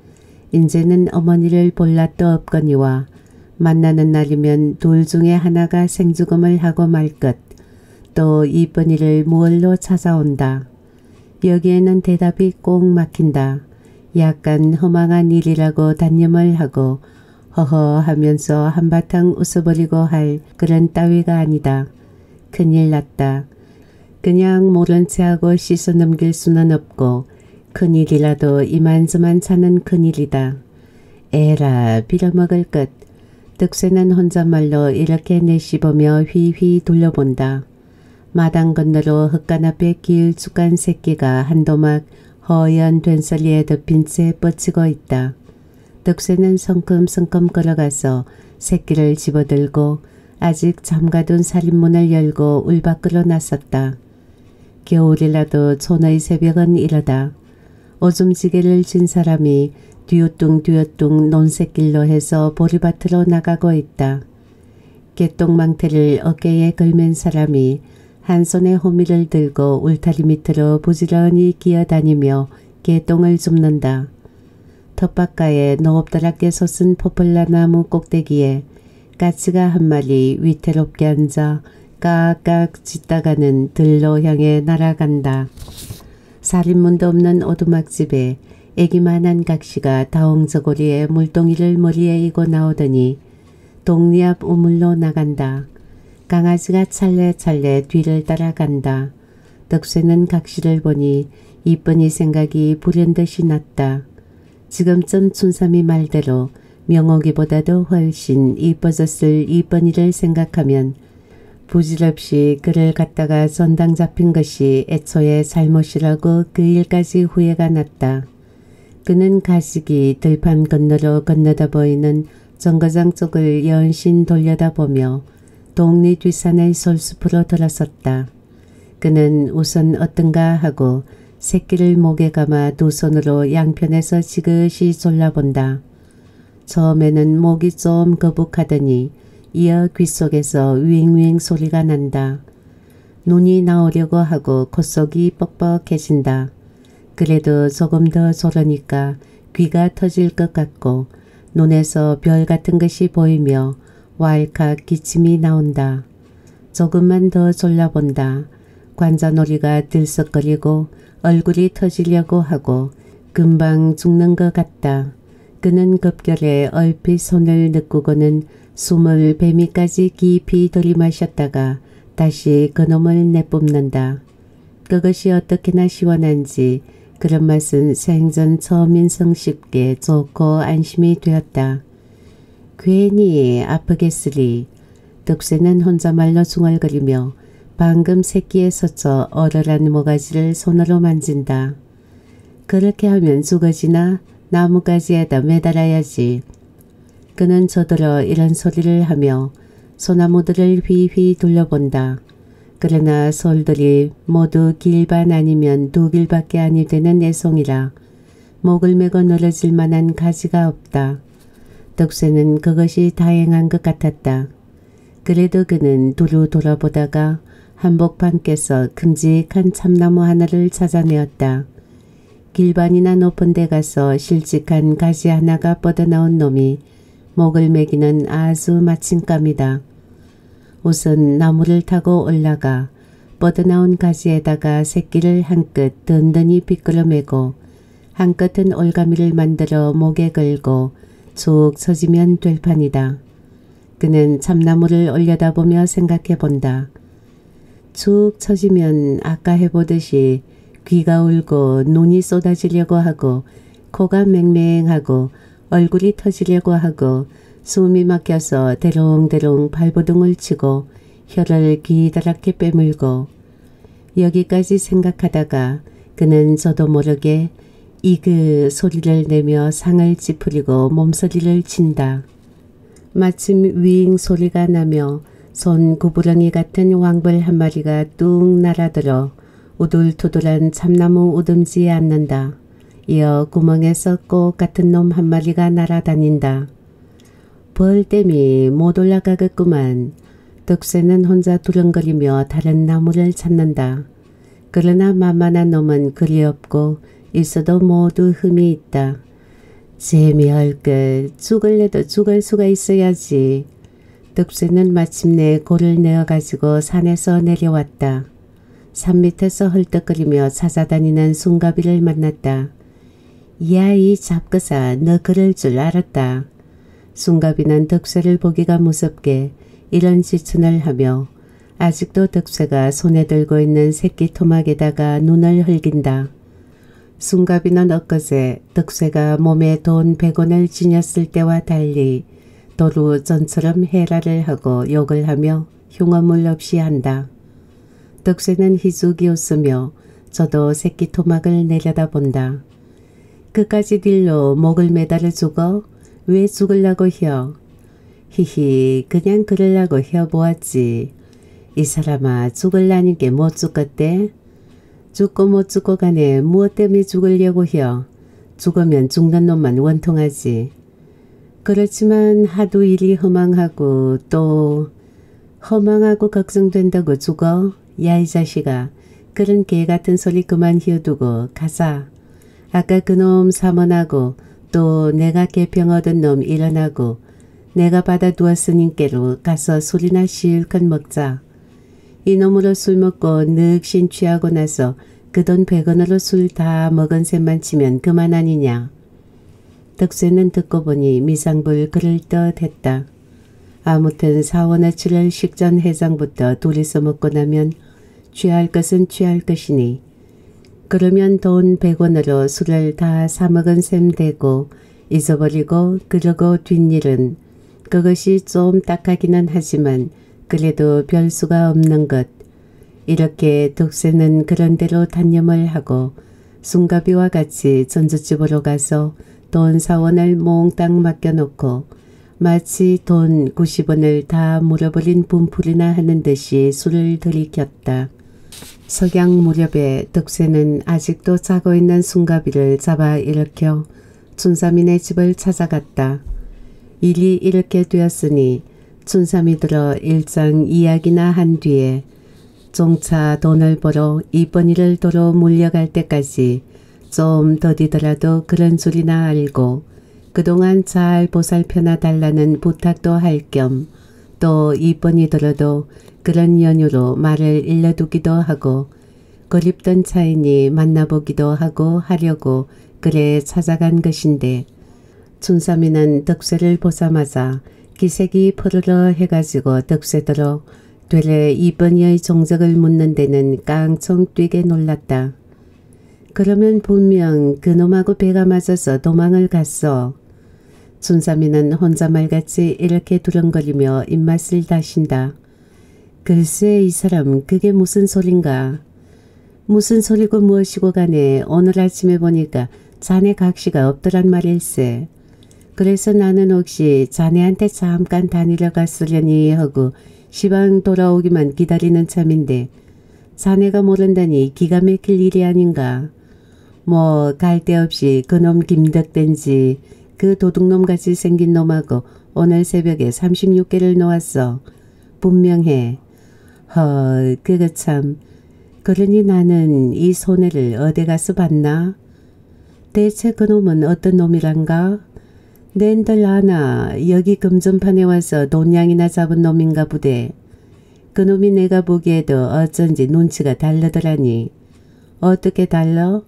이제는 어머니를 볼라도 없거니와 만나는 날이면 둘 중에 하나가 생죽음을 하고 말 것. 또 이쁜 이를 무얼로 찾아온다. 여기에는 대답이 꼭 막힌다. 약간 허망한 일이라고 단념을 하고 허허 하면서 한바탕 웃어버리고 할 그런 따위가 아니다. 큰일 났다. 그냥 모른 체하고 씻어 넘길 수는 없고 큰일이라도 이만저만 차는 큰일이다. 에라 빌어먹을 것. 득세는 혼잣말로 이렇게 내씹으며 휘휘 돌려본다. 마당 건너로 흙간 앞에 길쭉한 새끼가 한도막 허연 된설리에 덮인 채 뻗치고 있다. 덕새는 성큼성큼 걸어가서 새끼를 집어들고 아직 잠가둔 살인문을 열고 울 밖으로 나섰다. 겨울이라도 촌의 새벽은 이러다. 오줌지게를 진 사람이 뒤우뚱 뒤우뚱 논새길로 해서 보리밭으로 나가고 있다. 개똥망태를 어깨에 걸맨 사람이 한 손에 호미를 들고 울타리 밑으로 부지런히 기어다니며 개똥을 줍는다. 텃밭가에 노업다랗게 솟은 포플라 나무 꼭대기에 까치가 한 마리 위태롭게 앉아 깍깍 짖다가는 들로 향해 날아간다. 살인문도 없는 오두막집에 애기만한 각시가 다홍저고리에 물동이를 머리에 이고 나오더니 동리 앞 우물로 나간다. 강아지가 찰레찰레 뒤를 따라간다. 덕쇠는 각시를 보니 이쁜이 생각이 불현듯이 났다. 지금쯤 춘삼이 말대로 명옥이보다도 훨씬 이뻐졌을 이쁜이를 생각하면 부질없이 그를 갖다가 전당 잡힌 것이 애초에 잘못이라고 그 일까지 후회가 났다. 그는 가식이 들판 건너로 건너다 보이는 정거장 쪽을 연신 돌려다보며 동리 뒷산의 솔숲으로 들어섰다. 그는 우선 어떤가 하고 새끼를 목에 감아 두 손으로 양편에서 지그시 졸라본다. 처음에는 목이 좀 거북하더니 이어 귓속에서 윙윙 소리가 난다. 눈이 나오려고 하고 콧속이 뻑뻑해진다. 그래도 조금 더 졸으니까 귀가 터질 것 같고 눈에서 별 같은 것이 보이며 왈칵 기침이 나온다. 조금만 더 졸라본다. 관자놀이가 들썩거리고 얼굴이 터지려고 하고 금방 죽는 것 같다. 그는 급결에 얼핏 손을 느꾸고는 숨을 뱀이까지 깊이 들이마셨다가 다시 그놈을 내뿜는다. 그것이 어떻게나 시원한지 그런 맛은 생전 처음인 성쉽게 좋고 안심이 되었다. 괜히 아프겠으리. 덕새는 혼자말로 중얼거리며 방금 새끼에 서쳐 얼얼한 모가지를 손으로 만진다. 그렇게 하면 죽어지나 나무가지에다 매달아야지. 그는 저더러 이런 소리를 하며 소나무들을 휘휘 돌려본다. 그러나 솔들이 모두 길반 아니면 두 길밖에 아니 되는 애송이라 목을 메고 늘어질 만한 가지가 없다. 덕새는 그것이 다행한 것 같았다. 그래도 그는 두루 돌아보다가 한복판께서 큼직한 참나무 하나를 찾아내었다. 길반이나 높은 데 가서 실직한 가지 하나가 뻗어나온 놈이 목을 매기는 아주 마침감이다. 우선 나무를 타고 올라가 뻗어나온 가지에다가 새끼를 한끗 든든히 비끄러매고 한 끝은 올가미를 만들어 목에 걸고 쭉 서지면 될 판이다. 그는 참나무를 올려다보며 생각해본다. 쭉 처지면 아까 해보듯이 귀가 울고 눈이 쏟아지려고 하고 코가 맹맹하고 얼굴이 터지려고 하고 숨이 막혀서 대롱대롱 발버둥을 치고 혀를 기다랗게 빼물고 여기까지 생각하다가 그는 저도 모르게 이그 소리를 내며 상을 찌푸리고 몸서리를 친다. 마침 윙 소리가 나며 손 구부렁이 같은 왕벌 한 마리가 뚝 날아들어 우둘투둘한 참나무 우듬지에 앉는다. 이어 구멍에서 꽃 같은 놈 한 마리가 날아다닌다. 벌댐이 못 올라가겠구만. 덕새는 혼자 두렁거리며 다른 나무를 찾는다. 그러나 만만한 놈은 그리 없고 있어도 모두 흠이 있다. 재미할 것 죽을래도 죽을 수가 있어야지. 덕새는 마침내 골을 내어가지고 산에서 내려왔다. 산 밑에서 헐떡거리며 찾아다니는 숭가비를 만났다. 야이 잡거사 너 그럴 줄 알았다. 숭가비는 덕새를 보기가 무섭게 이런 지춘을 하며 아직도 덕새가 손에 들고 있는 새끼 토막에다가 눈을 흘긴다. 숭가비는 엊그제 덕새가 몸에 돈 100원을 지녔을 때와 달리 도루 전처럼 해라를 하고 욕을 하며 흉어물 없이 한다. 덕새는 희죽이 웃으며 저도 새끼 토막을 내려다본다. 그까지 딜로 목을 매달아 죽어 왜 죽을라고 혀. 히히 그냥 그럴라고 혀 보았지. 이 사람아 죽을라는 게못 죽겠대? 죽고 못 죽고 간에 무엇 때문에 죽으려고 혀. 죽으면 죽는 놈만 원통하지. 그렇지만 하도 일이 허망하고 또 허망하고 걱정된다고 죽어? 야 이 자식아 그런 개같은 소리 그만 히어두고 가자. 아까 그놈 사문하고 또 내가 개평 얻은 놈 일어나고 내가 받아 두었으니께로 가서 술이나 실컷 먹자. 이놈으로 술 먹고 늑신 취하고 나서 그돈 100원으로 술 다 먹은 셈만 치면 그만 아니냐. 덕쇠는 듣고 보니 미상불 그럴 듯했다. 아무튼 사원의 7월 식전 해장부터 둘이서 먹고 나면 취할 것은 취할 것이니 그러면 돈 100원으로 술을 다 사먹은 셈 되고 잊어버리고 그러고 뒷일은 그것이 좀 딱하기는 하지만 그래도 별 수가 없는 것. 이렇게 덕새는 그런대로 단념을 하고 숭가비와 같이 전주집으로 가서 돈 사원을 몽땅 맡겨놓고 마치 돈 90원을 다 물어버린 분풀이나 하는 듯이 술을 들이켰다. 석양 무렵에 덕새는 아직도 자고 있는 숭가비를 잡아 일으켜 춘삼이네 집을 찾아갔다. 일이 이렇게 되었으니 춘삼이 들어 일장 이야기나 한 뒤에 종차 돈을 벌어 이번이를 도로 물려갈 때까지 좀 더디더라도 그런 줄이나 알고 그동안 잘 보살펴나 달라는 부탁도 할 겸 또 이번이 들어도 그런 연유로 말을 일러두기도 하고 그립던 차인이 만나보기도 하고 하려고 그래 찾아간 것인데 춘삼이는 덕쇠를 보자마자 기색이 푸르러 해가지고 덕쇠들어 되레 이번이의 종적을 묻는 데는 깡총 뛰게 놀랐다. 그러면 분명 그놈하고 배가 맞아서 도망을 갔어. 춘삼이는 혼자 말같이 이렇게 두렁거리며 입맛을 다신다. 글쎄 이 사람 그게 무슨 소린가. 무슨 소리고 무엇이고 간에 오늘 아침에 보니까 자네 각시가 없더란 말일세. 그래서 나는 혹시 자네한테 잠깐 다니러 갔으려니 하고 시방 돌아오기만 기다리는 참인데 자네가 모른다니 기가 막힐 일이 아닌가. 뭐 갈 데 없이 그놈 김덕된지 그 도둑놈같이 생긴 놈하고 오늘 새벽에 36개를 놓았어. 분명해. 헐 그거 참. 그러니 나는 이 손해를 어디 가서 봤나? 대체 그놈은 어떤 놈이란가? 낸들 하나 여기 금전판에 와서 돈양이나 잡은 놈인가 보대. 그놈이 내가 보기에도 어쩐지 눈치가 다르더라니. 어떻게 달러?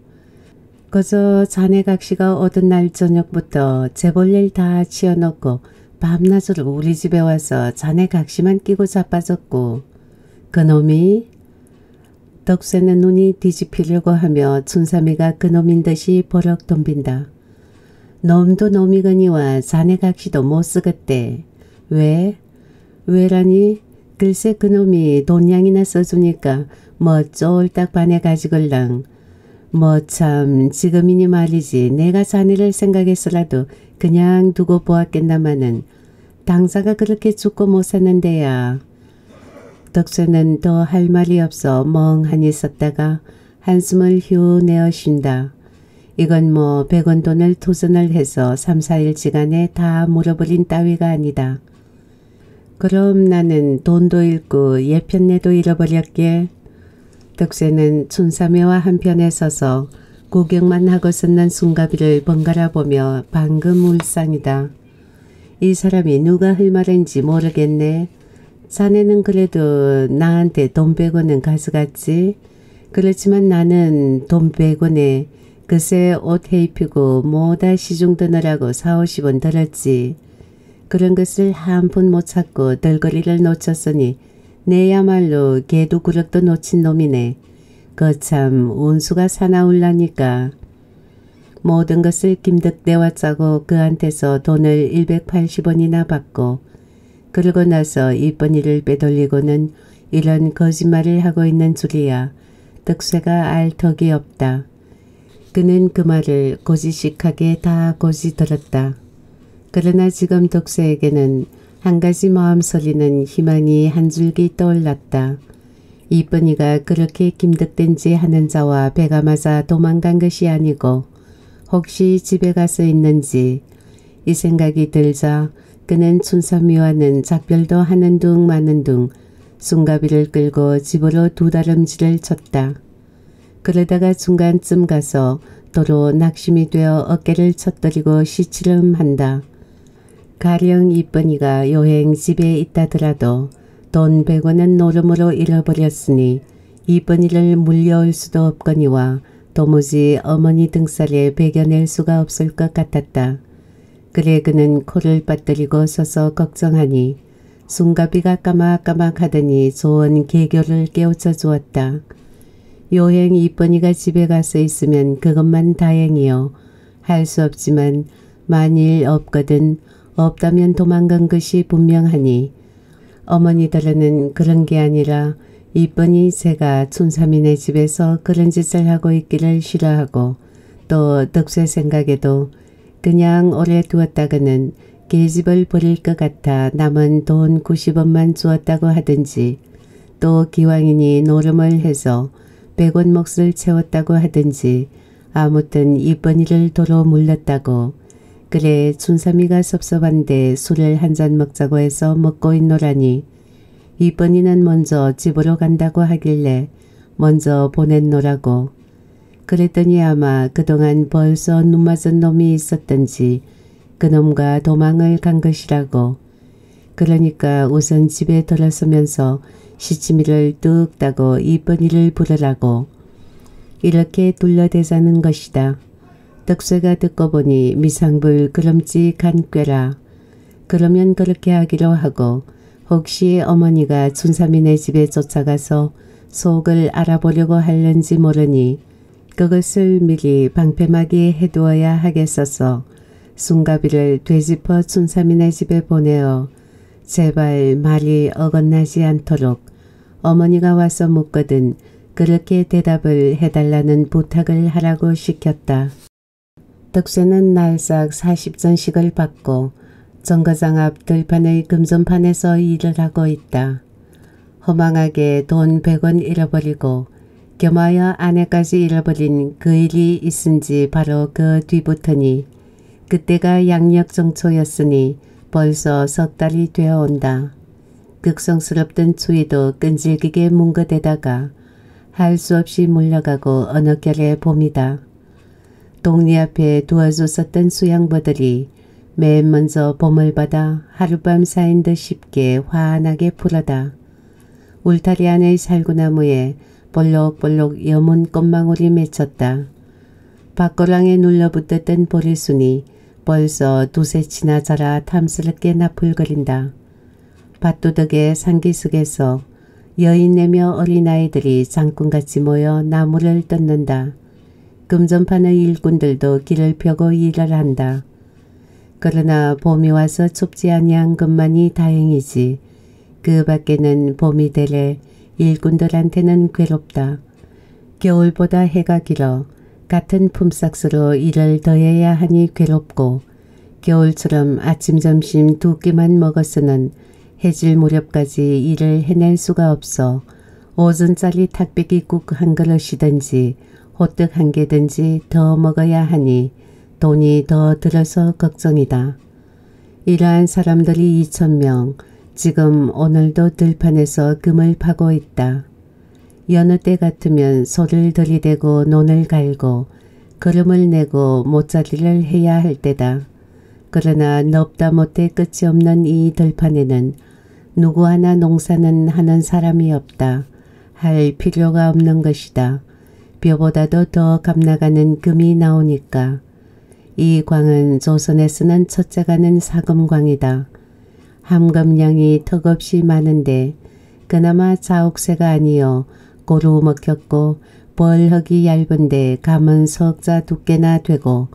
그저 자네 각 시가 오던 날 저녁부터 재벌일 다 치워놓고 밤낮으로 우리 집에 와서 자네 각 시만 끼고 자빠졌고 그놈이 덕새는 눈이 뒤집히려고 하며 춘삼이가 그놈인 듯이 버럭 덤빈다. 놈도 놈이거니와 자네 각 시도 못 쓰겠대. 왜? 왜라니? 글쎄 그놈이 돈양이나 써주니까 뭐 쫄딱 반에 가지걸랑. 뭐 참 지금이니 말이지 내가 자네를 생각했어라도 그냥 두고 보았겠나마는 당사가 그렇게 죽고 못 사는데야. 덕수는 더 할 말이 없어 멍하니 섰다가 한숨을 휴 내어 쉰다. 이건 뭐 백원 돈을 투선을 해서 3, 4일지간에 다 물어버린 따위가 아니다. 그럼 나는 돈도 잃고 예편내도 잃어버렸게. 덕세는 춘삼이와 한편에 서서 구경만 하고 섰는 순가비를 번갈아 보며 방금 울상이다. 이 사람이 누가 할 말인지 모르겠네. 자네는 그래도 나한테 돈 100원은 가져갔지. 그렇지만 나는 돈 100원에 그새 옷 해입히고 뭐다 시중 드느라고 4, 50원 들었지. 그런 것을 한 푼 못 찾고 덜거리를 놓쳤으니 내야말로 개도 구력도 놓친 놈이네. 거참 운수가 사나울라니까. 모든 것을 김덕대와 짜고 그한테서 돈을 180원이나 받고 그러고 나서 이쁜이를 빼돌리고는 이런 거짓말을 하고 있는 줄이야 덕쇠가 알 턱이 없다. 그는 그 말을 고지식하게 다 고지 들었다. 그러나 지금 덕쇠에게는 한 가지 마음 설리는 희망이 한 줄기 떠올랐다. 이쁜이가 그렇게 김득된지 하는 자와 배가 맞아 도망간 것이 아니고 혹시 집에 가서 있는지 이 생각이 들자 그는 춘삼이와는 작별도 하는 둥 마는 둥 숭가비를 끌고 집으로 두 다름질을 쳤다. 그러다가 중간쯤 가서 도로 낙심이 되어 어깨를 쳤더리고 시치름한다. 가령 이쁜이가 여행 집에 있다더라도 돈 100원은 노름으로 잃어버렸으니 이쁜이를 물려올 수도 없거니와 도무지 어머니 등살에 배겨낼 수가 없을 것 같았다. 그래 그는 코를 빠뜨리고 서서 걱정하니 숭가비가 까막까막 하더니 좋은 개교를 깨우쳐 주었다. 여행 이쁜이가 집에 가서 있으면 그것만 다행이요. 할 수 없지만 만일 없거든 없다면 도망간 것이 분명하니 어머니들은 그런 게 아니라 이쁜이 제가 춘삼이네 집에서 그런 짓을 하고 있기를 싫어하고 또 덕쇠 생각에도 그냥 오래 두었다가는 계집을 버릴 것 같아 남은 돈 90원만 주었다고 하든지 또 기왕이니 노름을 해서 100원 몫을 채웠다고 하든지 아무튼 이쁜이를 도로 물렸다고 그래 춘삼이가 섭섭한데 술을 한 잔 먹자고 해서 먹고 있노라니 이쁜이는 먼저 집으로 간다고 하길래 먼저 보냈노라고. 그랬더니 아마 그동안 벌써 눈 맞은 놈이 있었던지 그놈과 도망을 간 것이라고. 그러니까 우선 집에 들어서면서 시치미를 뚝 따고 이쁜이를 부르라고. 이렇게 둘러대자는 것이다. 덕쇠가 듣고 보니 미상불 그름직한 꾀라. 그러면 그렇게 하기로 하고 혹시 어머니가 춘삼이네 집에 쫓아가서 속을 알아보려고 할는지 모르니 그것을 미리 방패막이 해두어야 하겠어서 숭가비를 되짚어 춘삼이네 집에 보내어 제발 말이 어긋나지 않도록 어머니가 와서 묻거든 그렇게 대답을 해달라는 부탁을 하라고 시켰다. 덕쇠는 날싹 40전씩을 받고 정거장 앞 들판의 금전판에서 일을 하고 있다. 허망하게 돈 100원 잃어버리고 겸하여 아내까지 잃어버린 그 일이 있은지 바로 그 뒤부터니 그때가 양력정초였으니 벌써 석 달이 되어온다. 극성스럽던 추위도 끈질기게 뭉거대다가 할 수 없이 물러가고 어느 결의 봄이다. 동리 앞에 두어줬었던 수양버들이 맨 먼저 봄을 받아 하룻밤 사인 듯 쉽게 환하게 풀어다. 울타리 안의 살구나무에 볼록볼록 여문 꽃망울이 맺혔다. 밭고랑에 눌러붙었던 보리순이 벌써 두세 치나 자라 탐스럽게 나풀거린다. 밭도덕의 상기석에서 여인내며 어린아이들이 장군같이 모여 나무를 뜯는다. 금전판의 일꾼들도 길을 펴고 일을 한다. 그러나 봄이 와서 춥지 아니한 것만이 다행이지. 그 밖에는 봄이 되래 일꾼들한테는 괴롭다. 겨울보다 해가 길어 같은 품삯으로 일을 더해야 하니 괴롭고 겨울처럼 아침 점심 두 끼만 먹었으는 해질 무렵까지 일을 해낼 수가 없어 오전짜리 탁배기국 한 그릇이든지 호떡 한 개든지 더 먹어야 하니 돈이 더 들어서 걱정이다. 이러한 사람들이 2천명 지금 오늘도 들판에서 금을 파고 있다. 여느 때 같으면 소를 들이대고 논을 갈고 걸음을 내고 모짜리를 해야 할 때다. 그러나 넙다 못해 끝이 없는 이 들판에는 누구 하나 농사는 하는 사람이 없다. 할 필요가 없는 것이다. 뼈보다도 더 값나가는 금이 나오니까. 이 광은 조선에 쓰는 첫째 가는 사금광이다. 함금량이 턱없이 많은데 그나마 자옥새가 아니여 고루 먹혔고 벌흙이 얇은데 감은 석자 두께나 되고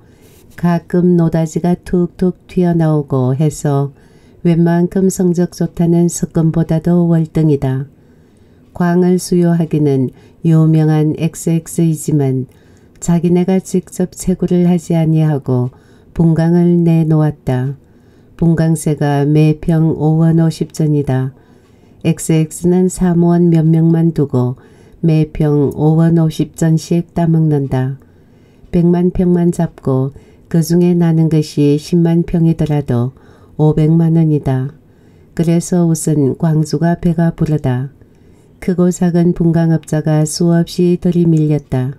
가끔 노다지가 툭툭 튀어나오고 해서 웬만큼 성적 좋다는 석금보다도 월등이다. 광을 수요하기는 유명한 XX이지만 자기네가 직접 채굴을 하지 아니하고 분강을 내놓았다. 분강세가 매평 5원 50전이다. XX는 사무원 몇 명만 두고 매평 5원 50전씩 따먹는다. 100만 평만 잡고 그 중에 나는 것이 10만 평이더라도 500만 원이다. 그래서 우선 광주가 배가 부르다. 크고 작은 분광업자가 수없이 들이밀렸다.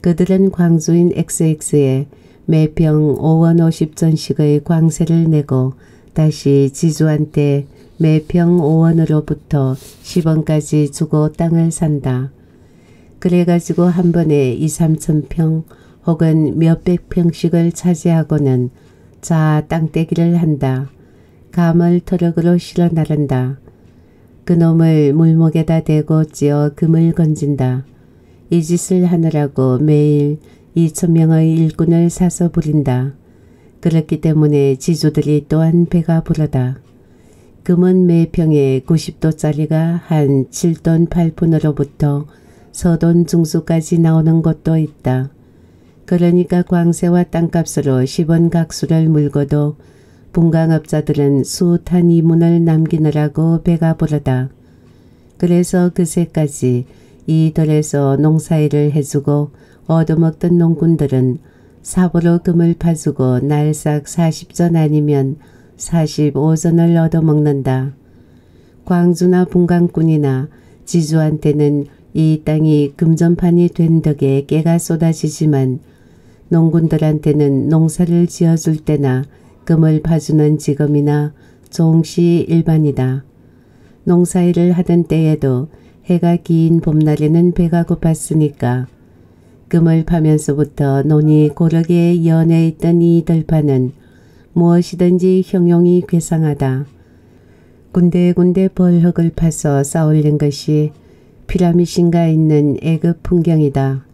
그들은 광주인 XX에 매평 5원 50전씩의 광세를 내고 다시 지주한테 매평 5원으로부터 10원까지 주고 땅을 산다. 그래가지고 한 번에 2, 3천 평 혹은 몇백 평씩을 차지하고는 자 땅떼기를 한다. 감을 트럭으로 실어 나른다. 그놈을 물목에다 대고 찌어 금을 건진다. 이 짓을 하느라고 매일 2천명의 일꾼을 사서 부린다. 그렇기 때문에 지주들이 또한 배가 부르다. 금은 매평에 90도짜리가 한 7돈 8푼으로부터 서돈 중수까지 나오는 것도 있다. 그러니까 광세와 땅값으로 10원 각수를 물고도 분강업자들은 숱한 이문을 남기느라고 배가 부르다. 그래서 그새까지 이 들에서 농사일을 해주고 얻어먹던 농군들은 사보로 금을 파주고 날싹 40전 아니면 45전을 얻어먹는다. 광주나 분강꾼이나 지주한테는 이 땅이 금전판이 된 덕에 깨가 쏟아지지만 농군들한테는 농사를 지어줄 때나 금을 파주는 지금이나 종시 일반이다. 농사일을 하던 때에도 해가 긴 봄날에는 배가 고팠으니까 금을 파면서부터 논이 고르게 연해 있던 이 들판은 무엇이든지 형용이 괴상하다. 군데군데 벌흙을 파서 쌓올린 것이 피라미신가 있는 애급 풍경이다.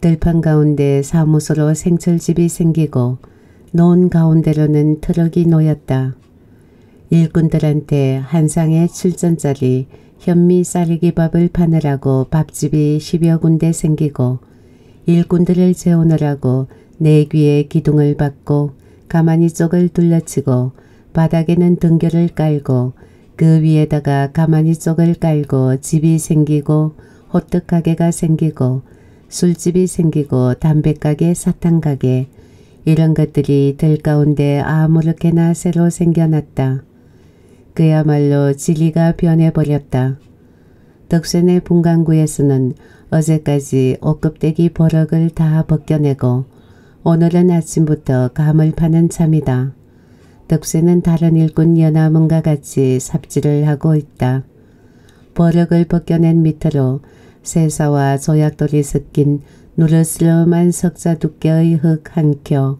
들판 가운데 사무소로 생철집이 생기고 논 가운데로는 트럭이 놓였다. 일꾼들한테 한 상에 7전짜리 현미 싸라기밥을 파느라고 밥집이 10여 군데 생기고 일꾼들을 재우느라고 네 귀에 기둥을 박고 가마니 쪽을 둘러치고 바닥에는 등겨를 깔고 그 위에다가 가마니 쪽을 깔고 집이 생기고 호떡 가게가 생기고 술집이 생기고 담배가게 사탕가게 이런 것들이 들 가운데 아무렇게나 새로 생겨났다. 그야말로 진리가 변해버렸다. 덕선의 분강구에서는 어제까지 옷급대기 버럭을 다 벗겨내고 오늘은 아침부터 감을 파는 참이다. 덕쇠는 다른 일꾼 연화문과 같이 삽질을 하고 있다. 버럭을 벗겨낸 밑으로 세사와 조약돌이 섞인 누르스름한 석자 두께의 흙 한 켜,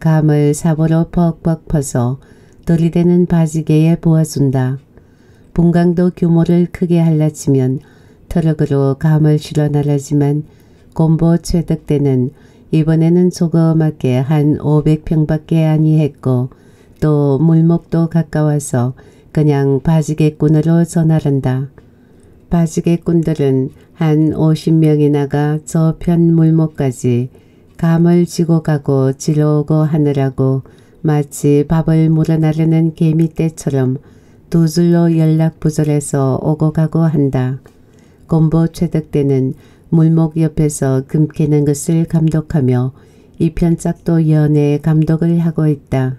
감을 삽으로 퍽퍽 퍼서 들이대는 바지개에 부어준다. 분강도 규모를 크게 할라치면 트럭으로 감을 실어 나르지만 곰보 최덕대는 이번에는 조그맣게 한 500평밖에 아니했고 또 물목도 가까워서 그냥 바지개꾼으로 전하른다. 바지개꾼들은 한 50명이 나가 저편 물목까지 감을 지고 가고 지러오고 하느라고 마치 밥을 물어나르는 개미떼처럼 두 줄로 연락부절해서 오고 가고 한다. 곰보 최덕대는 물목 옆에서 금 캐는 것을 감독하며 이 편짝도 연애 감독을 하고 있다.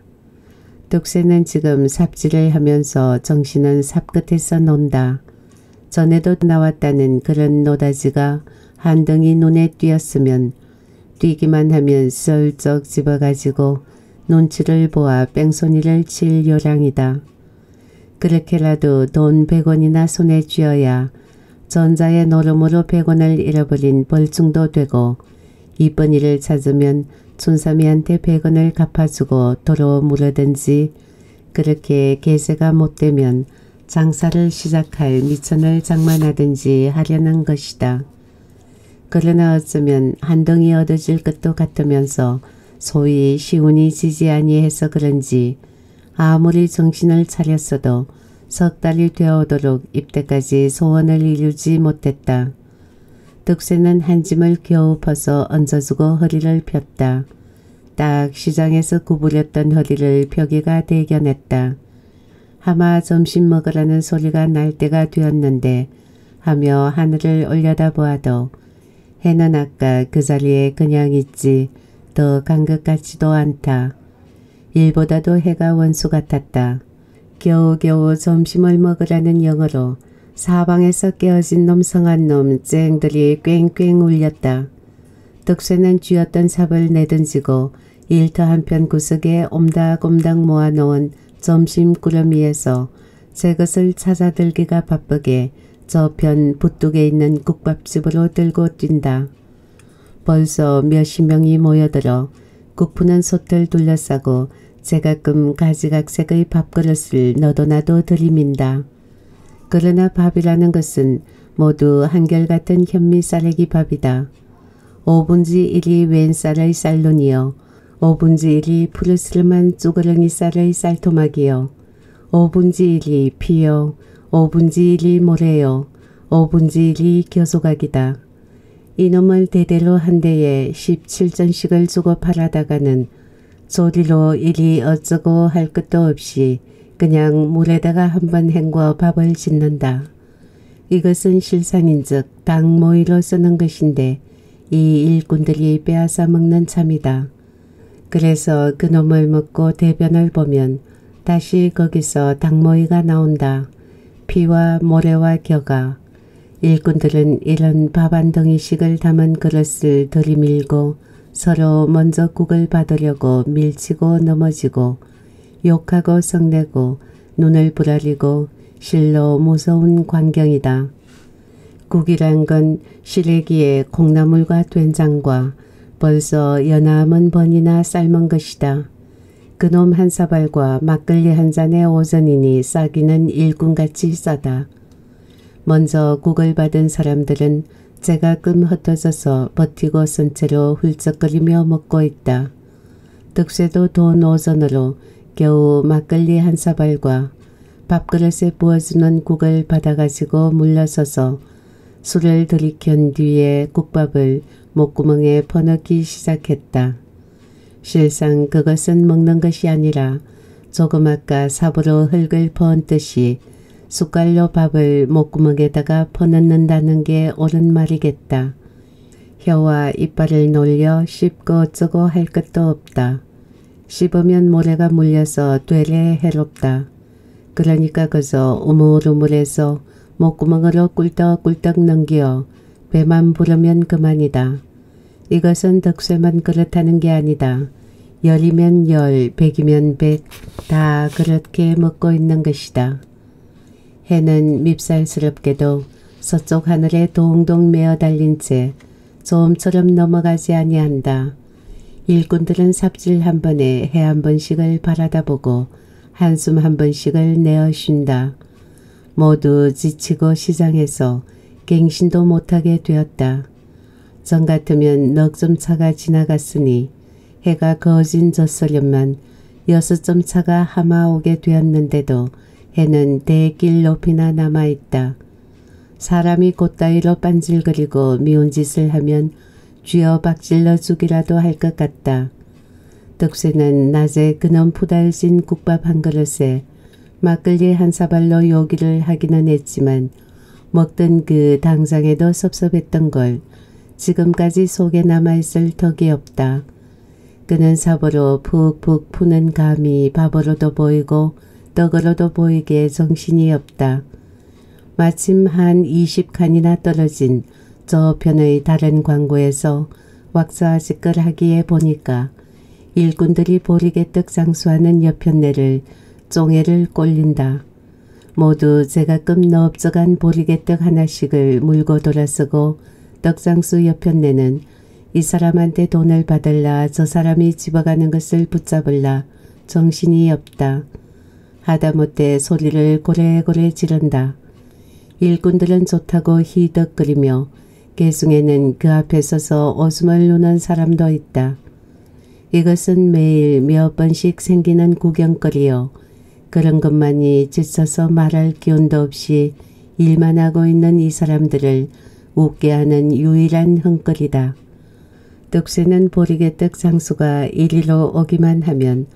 덕새는 지금 삽질을 하면서 정신은 삽끝에서 논다. 전에도 나왔다는 그런 노다지가 한덩이 눈에 띄었으면 뛰기만 하면 썰쩍 집어가지고 눈치를 보아 뺑소니를 칠 요량이다. 그렇게라도 돈 100원이나 손에 쥐어야 전자의 노름으로 100원을 잃어버린 벌충도 되고 이쁜 일을 찾으면 춘삼이한테 100원을 갚아주고 도로 물어든지 그렇게 계세가 못되면 장사를 시작할 미천을 장만하든지 하려는 것이다. 그러나 어쩌면 한덩이 얻어질 것도 같으면서 소위 시운이 지지 아니해서 그런지 아무리 정신을 차렸어도 석 달이 되어오도록 입대까지 소원을 이루지 못했다. 덕새는 한 짐을 겨우 퍼서 얹어주고 허리를 폈다. 딱 시장에서 구부렸던 허리를 벽이가 대견했다. 하마 점심 먹으라는 소리가 날 때가 되었는데 하며 하늘을 올려다 보아도 해는 아까 그 자리에 그냥 있지 더 간 것 같지도 않다. 일보다도 해가 원수 같았다. 겨우겨우 점심을 먹으라는 영어로 사방에서 깨어진 놈 성한 놈 쨍들이 꽹꽹 울렸다. 덕쇠는 쥐었던 삽을 내던지고 일터 한편 구석에 옴닥옴닥 모아놓은 점심 꾸러미에서 제 것을 찾아들기가 바쁘게 저편 부뚝에 있는 국밥집으로 들고 뛴다. 벌써 몇십 명이 모여들어 국푸는 솥을 둘러싸고 제가끔 가지각색의 밥그릇을 너도나도 들이민다. 그러나 밥이라는 것은 모두 한결같은 현미 쌀래기 밥이다. 5분지 1이 웬 쌀의 쌀론이요. 5분지 1이 푸르스름한 쭈그렁이 쌀의 쌀토막이요. 5분지 1이 피요. 5분지 1이 모래요. 5분지 1이 겨소각이다. 이놈을 대대로 한 대에 17전씩을 주고 팔아다가는 소리로 일이 어쩌고 할 것도 없이 그냥 물에다가 한번 헹궈 밥을 짓는다. 이것은 실상인즉 당 모이로 쓰는 것인데 이 일꾼들이 빼앗아 먹는 참이다. 그래서 그놈을 먹고 대변을 보면 다시 거기서 당모이가 나온다. 피와 모래와 겨가. 일꾼들은 이런 밥 한 덩이씩을 담은 그릇을 들이밀고 서로 먼저 국을 받으려고 밀치고 넘어지고 욕하고 성내고 눈을 부라리고 실로 무서운 광경이다. 국이란 건 시래기에 콩나물과 된장과 벌써 연함은 번이나 삶은 것이다. 그놈 한 사발과 막걸리 한 잔의 오전이니 싸기는 일꾼같이 싸다. 먼저 국을 받은 사람들은 제가 끔 흩어져서 버티고 쓴 채로 훌쩍거리며 먹고 있다. 득세도 돈 오전으로 겨우 막걸리 한 사발과 밥그릇에 부어주는 국을 받아가지고 물러서서 술을 들이켠 뒤에 국밥을 목구멍에 퍼넣기 시작했다. 실상 그것은 먹는 것이 아니라 조금 아까 삽으로 흙을 퍼언듯이 숟갈로 밥을 목구멍에다가 퍼넣는다는 게 옳은 말이겠다. 혀와 이빨을 놀려 씹고 어쩌고 할 것도 없다. 씹으면 모래가 물려서 되레 해롭다. 그러니까 그저 우물우물해서 목구멍으로 꿀떡꿀떡 넘겨 배만 부르면 그만이다. 이것은 덕쇠만 그렇다는 게 아니다. 열이면 열, 백이면 백, 다 그렇게 먹고 있는 것이다. 해는 밉살스럽게도 서쪽 하늘에 동동 메어 달린 채 조음처럼 넘어가지 아니한다. 일꾼들은 삽질 한 번에 해 한 번씩을 바라다 보고 한숨 한 번씩을 내어 쉰다. 모두 지치고 시장에서 갱신도 못하게 되었다. 전 같으면 넉점 차가 지나갔으니 해가 거진 졌으련만 여섯 점 차가 하마오게 되었는데도 해는 대길 높이나 남아있다. 사람이 곧따위로 빤질거리고 미운 짓을 하면 쥐어 박질러 주기라도 할 것 같다. 덕쇠는 낮에 그놈 푸달신 국밥 한 그릇에 막걸리 한 사발로 요기를 하기는 했지만 먹던 그 당장에도 섭섭했던 걸 지금까지 속에 남아있을 턱이 없다. 그는 삽으로 푹푹 푸는 감이 밥으로도 보이고 떡으로도 보이게 정신이 없다. 마침 한 20칸이나 떨어진 저편의 다른 광고에서 왁자지껄 하기에 보니까 일꾼들이 보리개떡 장수하는 여편네를 쫑해를 꼴린다. 모두 제가끔 넓적한 보리개떡 하나씩을 물고 돌아서고 떡장수 여편네는 이 사람한테 돈을 받을라 저 사람이 집어가는 것을 붙잡을라 정신이 없다. 하다못해 소리를 고래고래 지른다. 일꾼들은 좋다고 희덕거리며 개숭에는 그 앞에 서서 오줌을 누는 사람도 있다. 이것은 매일 몇 번씩 생기는 구경거리요. 그런 것만이 지쳐서 말할 기운도 없이 일만 하고 있는 이 사람들을 웃게 하는 유일한 흥거리다. 떡새는 보리개 떡 장수가 이리로 오기만 하면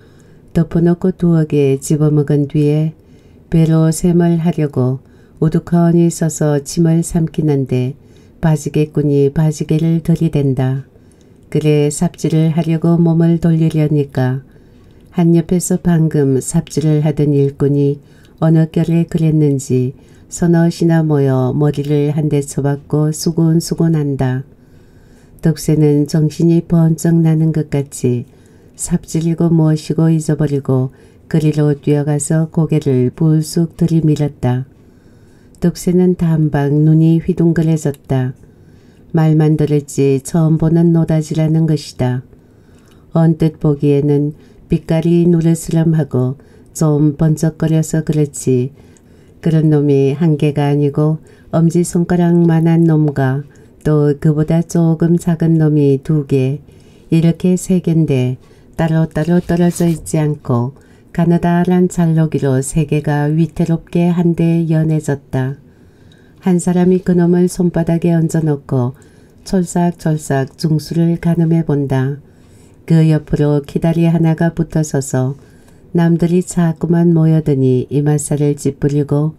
덮어놓고 두어 개 집어먹은 뒤에 배로 샘을 하려고 우두커니 서서 침을 삼키는데 바지개꾼이 바지개를 들이댄다. 그래 삽질을 하려고 몸을 돌리려니까 한 옆에서 방금 삽질을 하던 일꾼이 어느 결에 그랬는지 서너시나 모여 머리를 한 대 쳐박고 수군수군한다. 덕새는 정신이 번쩍 나는 것 같이 삽질이고 무엇이고 잊어버리고 그리로 뛰어가서 고개를 불쑥 들이밀었다. 덕새는 단방 눈이 휘둥그레졌다. 말만 들었지 처음 보는 노다지라는 것이다. 언뜻 보기에는 빛깔이 노르스름하고 좀 번쩍거려서 그렇지 그런 놈이 한 개가 아니고 엄지손가락만한 놈과 또 그보다 조금 작은 놈이 두 개, 이렇게 세 개인데 따로따로 떨어져 있지 않고 가느다란 잘록이로 세 개가 위태롭게 한데 연해졌다. 한 사람이 그놈을 손바닥에 얹어놓고 철싹철싹 중수를 가늠해 본다. 그 옆으로 기다리 하나가 붙어서서 남들이 자꾸만 모여드니 이마살을 찌푸리고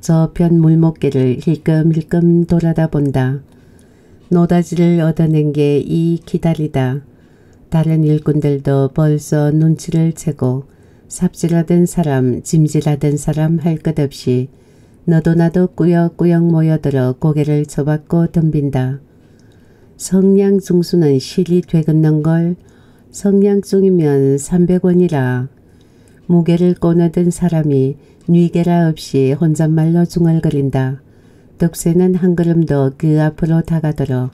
저편 물목개를 힐끔힐끔 돌아다 본다. 노다지를 얻어낸 게 이 기다리다. 다른 일꾼들도 벌써 눈치를 채고 삽질하던 사람, 짐질하던 사람 할 것 없이 너도 나도 꾸역꾸역 모여들어 고개를 쳐박고 덤빈다. 성냥중수는 실이 되긋는 걸 성냥중이면 300원이라 무게를 꼬너든 사람이 뉘게라 없이 혼잣말로 중얼거린다. 덕새는 한 걸음 더 그 앞으로 다가들어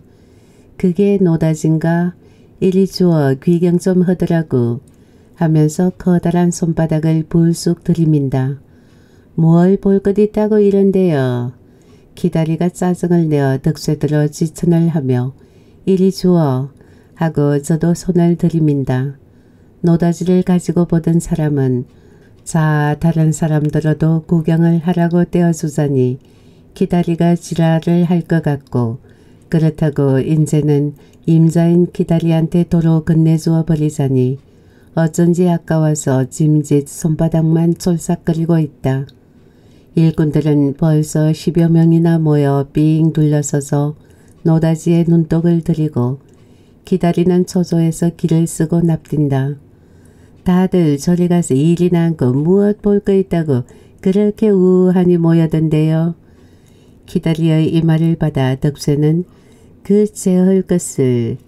그게 노다진가 이리 주어 귀경 좀 하더라고. 하면서 커다란 손바닥을 불쑥 들이민다. 뭘 볼 것 있다고 이런데요. 기다리가 짜증을 내어 득쇠들어 지천을 하며 이리 주어 하고 저도 손을 들이민다. 노다지를 가지고 보던 사람은 자 다른 사람들어도 구경을 하라고 떼어주자니 기다리가 지랄을 할 것 같고 그렇다고 인제는 임자인 기다리한테 도로 건네주어 버리자니 어쩐지 아까워서 짐짓 손바닥만 쫄싹거리고 있다. 일꾼들은 벌써 10여 명이나 모여 삥 둘러서서 노다지에 눈독을 들이고 기다리는 초조에서 길을 쓰고 납뛴다. 다들 저리 가서 일이나 않고 무엇 볼 거 있다고 그렇게 우하니 모여던데요. 기다리의 이 말을 받아 덕쇠는 그 제헐 것을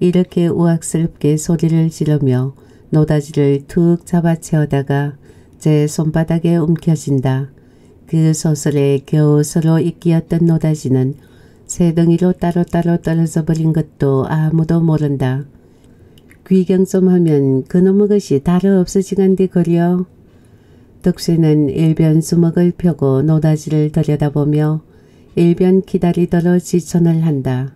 이렇게 우악스럽게 소리를 지르며 노다지를 툭 잡아채우다가 제 손바닥에 움켜진다. 그 소설에 겨우 서로 이끼었던 노다지는 새덩이로 따로따로 떨어져 버린 것도 아무도 모른다. 귀경 좀 하면 그놈의 것이 다르 없어지간디 거려. 덕쇠는 일변 수목을 펴고 노다지를 들여다보며 일변 기다리더러 지천을 한다.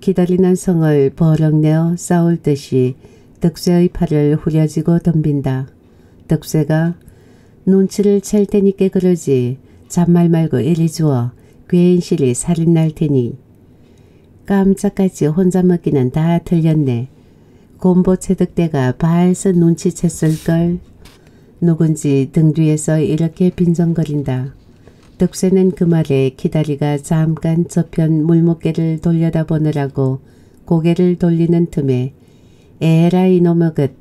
기다리는 성을 버럭내어 싸울 듯이 덕쇠의 팔을 후려지고 덤빈다. 덕쇠가 눈치를 챌 테니께 그러지 잔말 말고 이리 주어 괜시리 살인 날 테니 깜짝같이 혼자 먹기는 다 틀렸네. 곰보 체득대가 발서 눈치챘을걸. 누군지 등 뒤에서 이렇게 빈정거린다. 덕쇠는 그 말에 기다리가 잠깐 저편 물목개를 돌려다보느라고 고개를 돌리는 틈에 에라 이놈의 것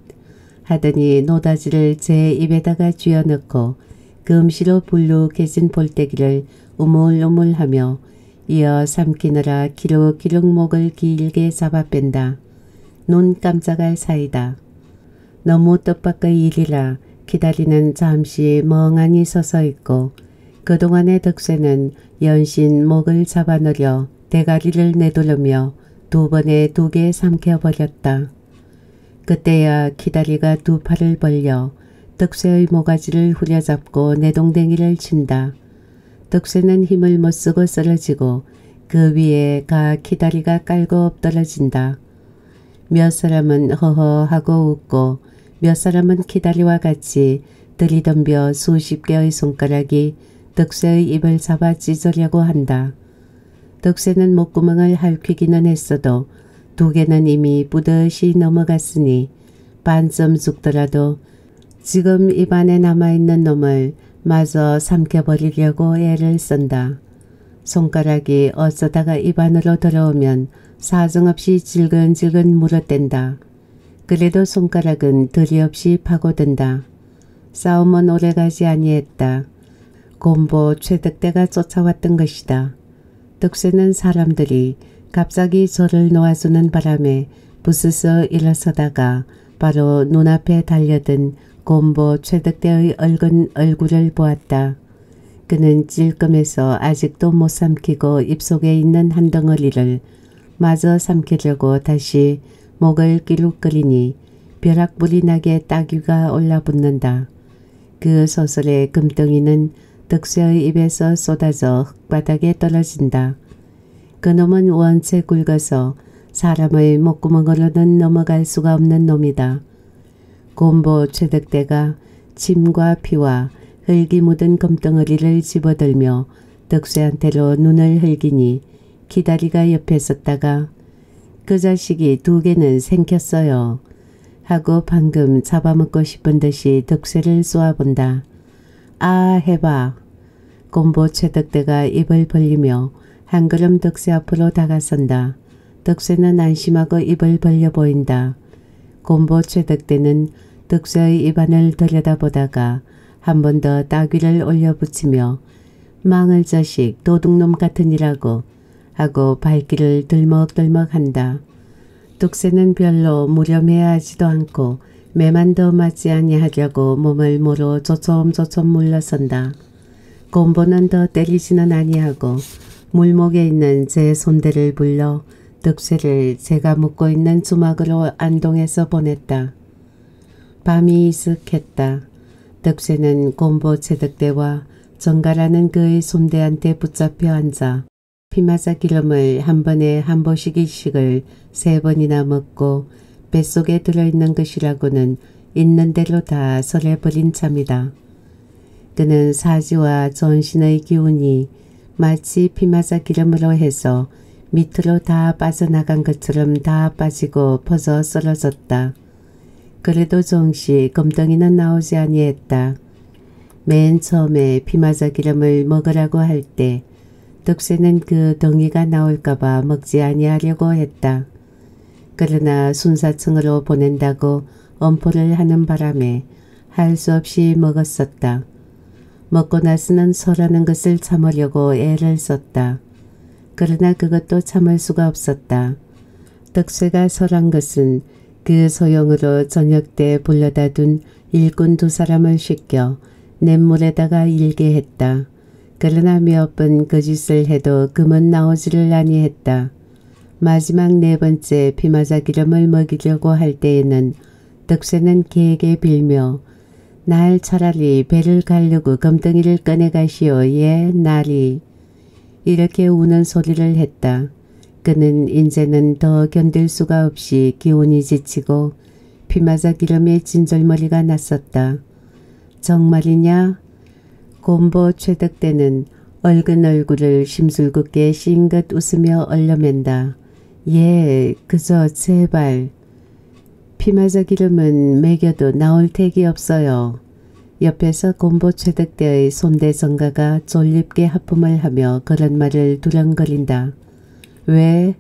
하더니 노다지를 제 입에다가 쥐어넣고 금시로 불룩해진 볼때기를 우물우물하며 이어 삼키느라 기룩기룩 목을 길게 잡아 뺀다. 눈 깜짝할 사이다. 너무 뜻밖의 일이라 기다리는 잠시 멍하니 서서 있고 그동안의 덕쇠는 연신 목을 잡아넣으려 대가리를 내두르며 두 번에 두 개 삼켜버렸다. 그때야 기다리가 두 팔을 벌려 덕쇠의 모가지를 후려잡고 내동댕이를 친다. 덕쇠는 힘을 못쓰고 쓰러지고 그 위에 가 기다리가 깔고 엎떨어진다. 몇 사람은 허허하고 웃고 몇 사람은 기다리와 같이 들이덤벼 수십 개의 손가락이 덕쇠의 입을 잡아 찢으려고 한다. 덕쇠는 목구멍을 핥히기는 했어도 두 개는 이미 뿌듯이 넘어갔으니 반쯤 죽더라도 지금 입안에 남아있는 놈을 마저 삼켜버리려고 애를 쓴다. 손가락이 어쩌다가 입안으로 들어오면 사정없이 질근질근 물어댄다. 그래도 손가락은 들이없이 파고든다. 싸움은 오래가지 아니했다. 곰보 최득대가 쫓아왔던 것이다. 덕쇠는 사람들이 갑자기 저를 놓아주는 바람에 부스스 일어서다가 바로 눈앞에 달려든 곰보 최득대의 얼근 얼굴을 보았다. 그는 찔끔해서 아직도 못 삼키고 입속에 있는 한 덩어리를 마저 삼키려고 다시 목을 끼룩거리니 벼락불이 나게 따귀가 올라붙는다. 그 소설의 금덩이는 덕쇠의 입에서 쏟아져 흙바닥에 떨어진다. 그놈은 원체 굵어서 사람의 목구멍으로는 넘어갈 수가 없는 놈이다. 곰보 최덕대가 침과 피와 흙이 묻은 검덩어리를 집어들며 덕쇠한테로 눈을 흘기니 기다리가 옆에 섰다가 그 자식이 두 개는 생겼어요. 하고 방금 잡아먹고 싶은 듯이 덕쇠를 쏘아본다. 아 해봐. 곰보 최덕대가 입을 벌리며 한 걸음 덕쇠 앞으로 다가선다. 덕쇠는 안심하고 입을 벌려 보인다. 곰보 최덕대는 덕쇠의 입안을 들여다보다가 한 번 더 따귀를 올려붙이며 망을 자식 도둑놈 같으니라고 하고 발길을 들먹들먹한다. 뚝새는 별로 무렴해하지도 않고 매만 더 맞지 아니하려고 몸을 모로 조쫌조쫌 물러선다. 곰보는 더 때리지는 아니하고 물목에 있는 제 손대를 불러 득쇠를 제가 묶고 있는 주막으로 안동해서 보냈다. 밤이 이슥했다. 덕쇠는 곰보 채덕대와 정가라는 그의 손대한테 붙잡혀 앉아 피마사 기름을 한 번에 한 보시기씩을 세 번이나 먹고 뱃속에 들어있는 것이라고는 있는 대로 다 설해버린 참이다. 그는 사지와 전신의 기운이 마치 피마사 기름으로 해서 밑으로 다 빠져나간 것처럼 다 빠지고 퍼져 쓰러졌다. 그래도 정시 검덩이는 나오지 아니했다. 맨 처음에 피마자 기름을 먹으라고 할 때 덕새는 그 덩이가 나올까봐 먹지 아니하려고 했다. 그러나 순사청으로 보낸다고 엄포를 하는 바람에 할 수 없이 먹었었다. 먹고 나서는 설하는 것을 참으려고 애를 썼다. 그러나 그것도 참을 수가 없었다. 덕쇠가 설한 것은 그 소용으로 저녁 때 불러다 둔 일꾼 두 사람을 시켜 냇물에다가 일게 했다. 그러나 몇번그 짓을 해도 금은 나오지를 아니했다. 마지막 네 번째 피마자 기름을 먹이려고 할 때에는 덕쇠는 개에게 빌며 날 차라리 배를 가려고 검덩이를 꺼내가시오 예 나리 이렇게 우는 소리를 했다. 그는 이제는 더 견딜 수가 없이 기운이 지치고 피마자 기름에 진절머리가 났었다. 정말이냐? 곰보 최덕대는 얼근 얼굴을 심술궂게 싱긋 웃으며 얼려맨다. 예, 그저 제발. 피마자 기름은 먹여도 나올 택이 없어요. 옆에서 곰보 최덕대의 손대성가가 졸립게 하품을 하며 그런 말을 두렁거린다. 왜?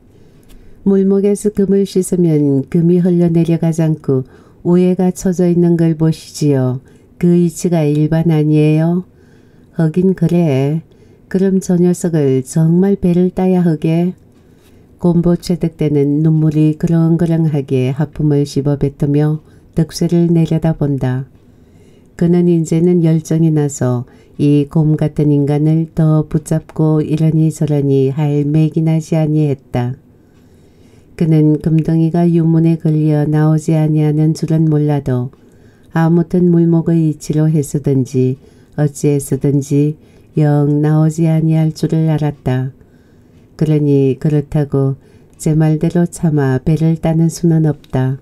물목에서 금을 씻으면 금이 흘러내려가지 않고 오해가 쳐져 있는 걸 보시지요. 그 이치가 일반 아니에요? 하긴 그래. 그럼 저 녀석을 정말 배를 따야 하게. 곰보 채득대는 눈물이 그렁그렁하게 하품을 씹어 뱉으며 덕쇠를 내려다본다. 그는 이제는 열정이 나서 이 곰 같은 인간을 더 붙잡고 이러니 저러니 할 맥이 나지 아니했다. 그는 금덩이가 유문에 걸려 나오지 아니하는 줄은 몰라도 아무튼 물목의 이치로 했으든지 어찌했으든지 영 나오지 아니할 줄을 알았다. 그러니 그렇다고 제 말대로 차마 배를 따는 수는 없다.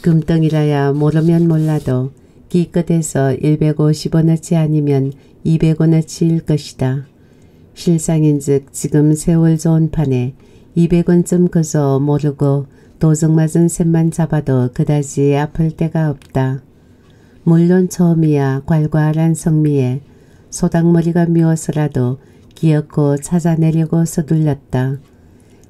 금덩이라야 모르면 몰라도 기껏해서 150원어치 아니면 200원어치일 것이다. 실상인즉 지금 세월 좋은 판에 200원쯤 커서 모르고 도적 맞은 셈만 잡아도 그다지 아플 데가 없다. 물론 처음이야 괄괄한 성미에 소닥머리가 미워서라도 기어코 찾아내려고 서둘렀다.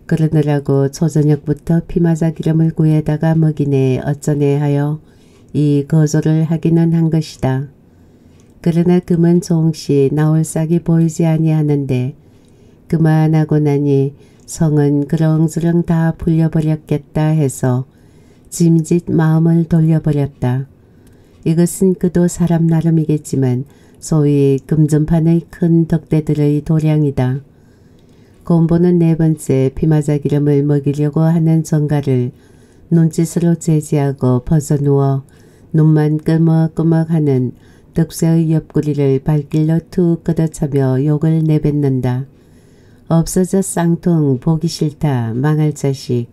그러느라고 초저녁부터 피마자 기름을 구해다가 먹이네 어쩌네 하여 이 거조를 하기는 한 것이다. 그러나 금은 조금씩 나올 싹이 보이지 아니하는데 그만하고 나니 성은 그렁저렁 다 풀려버렸겠다 해서 짐짓 마음을 돌려버렸다. 이것은 그도 사람 나름이겠지만 소위 금전판의 큰 덕대들의 도량이다. 곰보는 네 번째 피마자 기름을 먹이려고 하는 정가를 눈짓으로 제지하고 벗어누워 눈만 끄먹끄먹하는 덕새의 옆구리를 발길로 툭 걷어차며 욕을 내뱉는다. 없어져 쌍통 보기 싫다 망할 자식.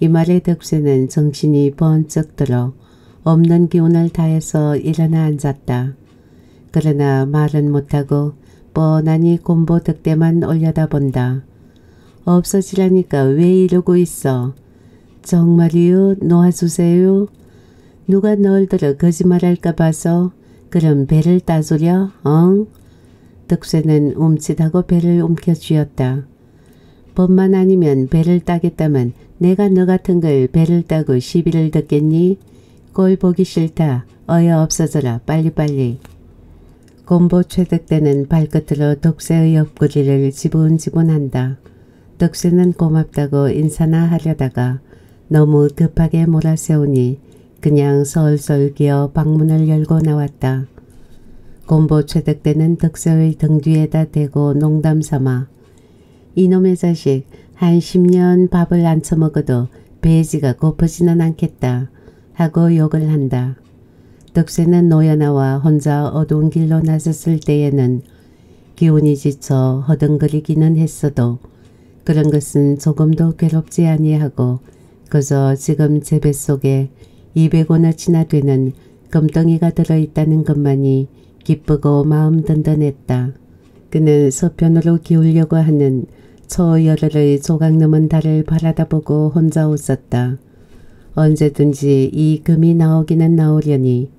이 말에 덕새는 정신이 번쩍 들어 없는 기운을 다해서 일어나 앉았다. 그러나 말은 못하고 뻔하니 곰보 덕대만 올려다본다. 없어지라니까 왜 이러고 있어. 정말이요? 놓아주세요. 누가 널 들어 거짓말할까 봐서 그럼 배를 따주려 엉? 덕쇠는 움찔하고 배를 움켜쥐었다. 법만 아니면 배를 따겠다면 내가 너 같은 걸 배를 따고 시비를 듣겠니? 꼴 보기 싫다. 어여 없어져라 빨리빨리. 곰보 최득대는 발끝으로 독새의 옆구리를 지분지분한다. 덕새는 고맙다고 인사나 하려다가 너무 급하게 몰아세우니 그냥 설설 기어 방문을 열고 나왔다. 곰보 최득대는 덕새의 등 뒤에다 대고 농담 삼아 이놈의 자식 한 10년 밥을 안 처먹어도 배지가 고프지는 않겠다 하고 욕을 한다. 덕새는 노연아와 혼자 어두운 길로 나섰을 때에는 기운이 지쳐 허둥거리기는 했어도 그런 것은 조금도 괴롭지 아니하고 그저 지금 제 뱃속에 200원어치나 되는 금덩이가 들어있다는 것만이 기쁘고 마음 든든했다. 그는 서편으로 기울려고 하는 초여름의 조각 넘은 달을 바라다보고 혼자 웃었다. 언제든지 이 금이 나오기는 나오려니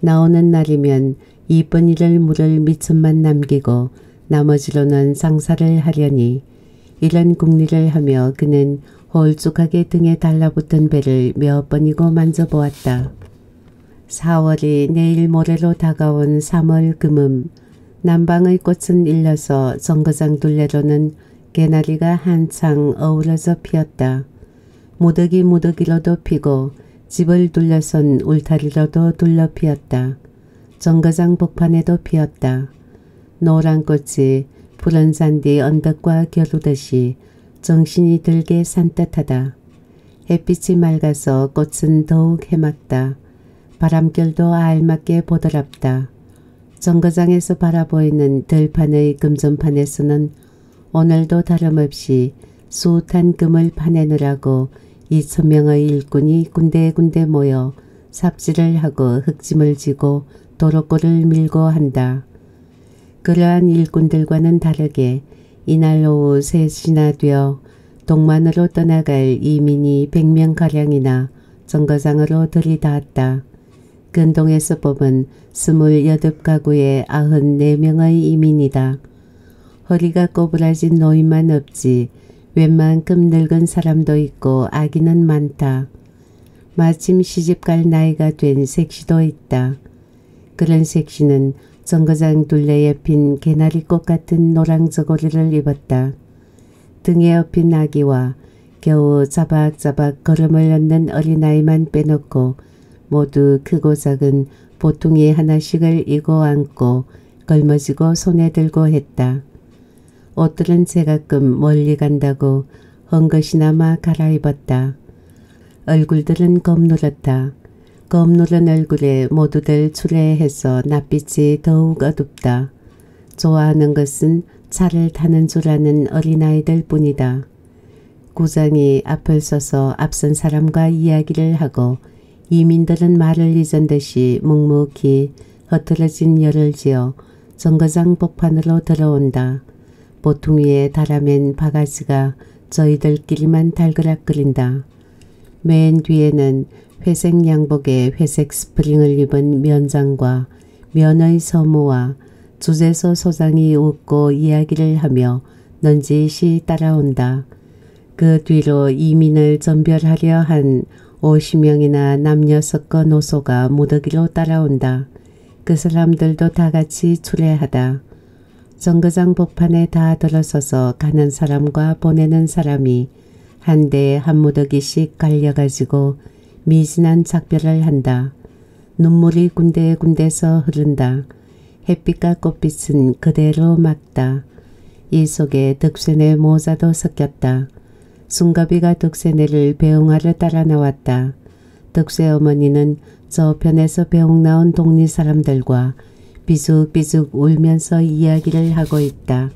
나오는 날이면 이쁜 이를 물을 미천만 남기고 나머지로는 장사를 하려니 이런 궁리를 하며 그는 홀쭉하게 등에 달라붙은 배를 몇 번이고 만져보았다. 4월이 내일 모레로 다가온 3월 금음 남방의 꽃은 일러서 정거장 둘레로는 개나리가 한창 어우러져 피었다. 무더기 무더기로도 피고 집을 둘러선 울타리로도 둘러 피었다. 정거장 복판에도 피었다. 노란 꽃이 푸른 잔디 언덕과 겨루듯이 정신이 들게 산뜻하다. 햇빛이 맑아서 꽃은 더욱 해맑다. 바람결도 알맞게 보드랍다. 정거장에서 바라보이는 들판의 금전판에서는 오늘도 다름없이 수탄 금을 파내느라고 2천명의 일꾼이 군데군데 모여 삽질을 하고 흙짐을 지고 도로골을 밀고 한다. 그러한 일꾼들과는 다르게 이날 오후 3시나 되어 동만으로 떠나갈 이민이 100명가량이나 정거장으로 들이닿았다. 근동에서 뽑은 28가구의 94명의 이민이다. 허리가 꼬부라진 노인만 없지 웬만큼 늙은 사람도 있고 아기는 많다. 마침 시집갈 나이가 된 색시도 있다. 그런 색시는 정거장 둘레에 핀 개나리꽃 같은 노랑 저고리를 입었다. 등에 업힌 아기와 겨우 자박자박 걸음을 얻는 어린아이만 빼놓고 모두 크고 작은 보통이 하나씩을 이고 안고 걸머지고 손에 들고 했다. 옷들은 제가끔 멀리 간다고 헝것이나마 갈아입었다. 얼굴들은 검누렀다. 검누른 얼굴에 모두들 출애해서 낯빛이 더욱 어둡다. 좋아하는 것은 차를 타는 줄 아는 어린아이들 뿐이다. 구장이 앞을 서서 앞선 사람과 이야기를 하고 이민들은 말을 잊은 듯이 묵묵히 흐트러진 열을 지어 정거장 복판으로 들어온다. 보통 위에 달아맨 바가지가 저희들끼리만 달그락거린다. 맨 뒤에는 회색 양복에 회색 스프링을 입은 면장과 면의 서무와 주재소 소장이 웃고 이야기를 하며 넌지시 따라온다. 그 뒤로 이민을 전별하려 한 50명이나 남녀 섞어 노소가 무더기로 따라온다. 그 사람들도 다 같이 출애하다. 정거장 복판에 다 들어서서 가는 사람과 보내는 사람이 한 대에 한 무더기씩 갈려가지고 미진한 작별을 한다. 눈물이 군데군데서 흐른다. 햇빛과 꽃빛은 그대로 막다. 이 속에 덕쇠네 모자도 섞였다. 숭가비가 덕쇠네를 배웅하러 따라 나왔다. 덕쇠 어머니는 저편에서 배웅 나온 동리 사람들과 비죽비죽 울면서 이야기를 하고 있다.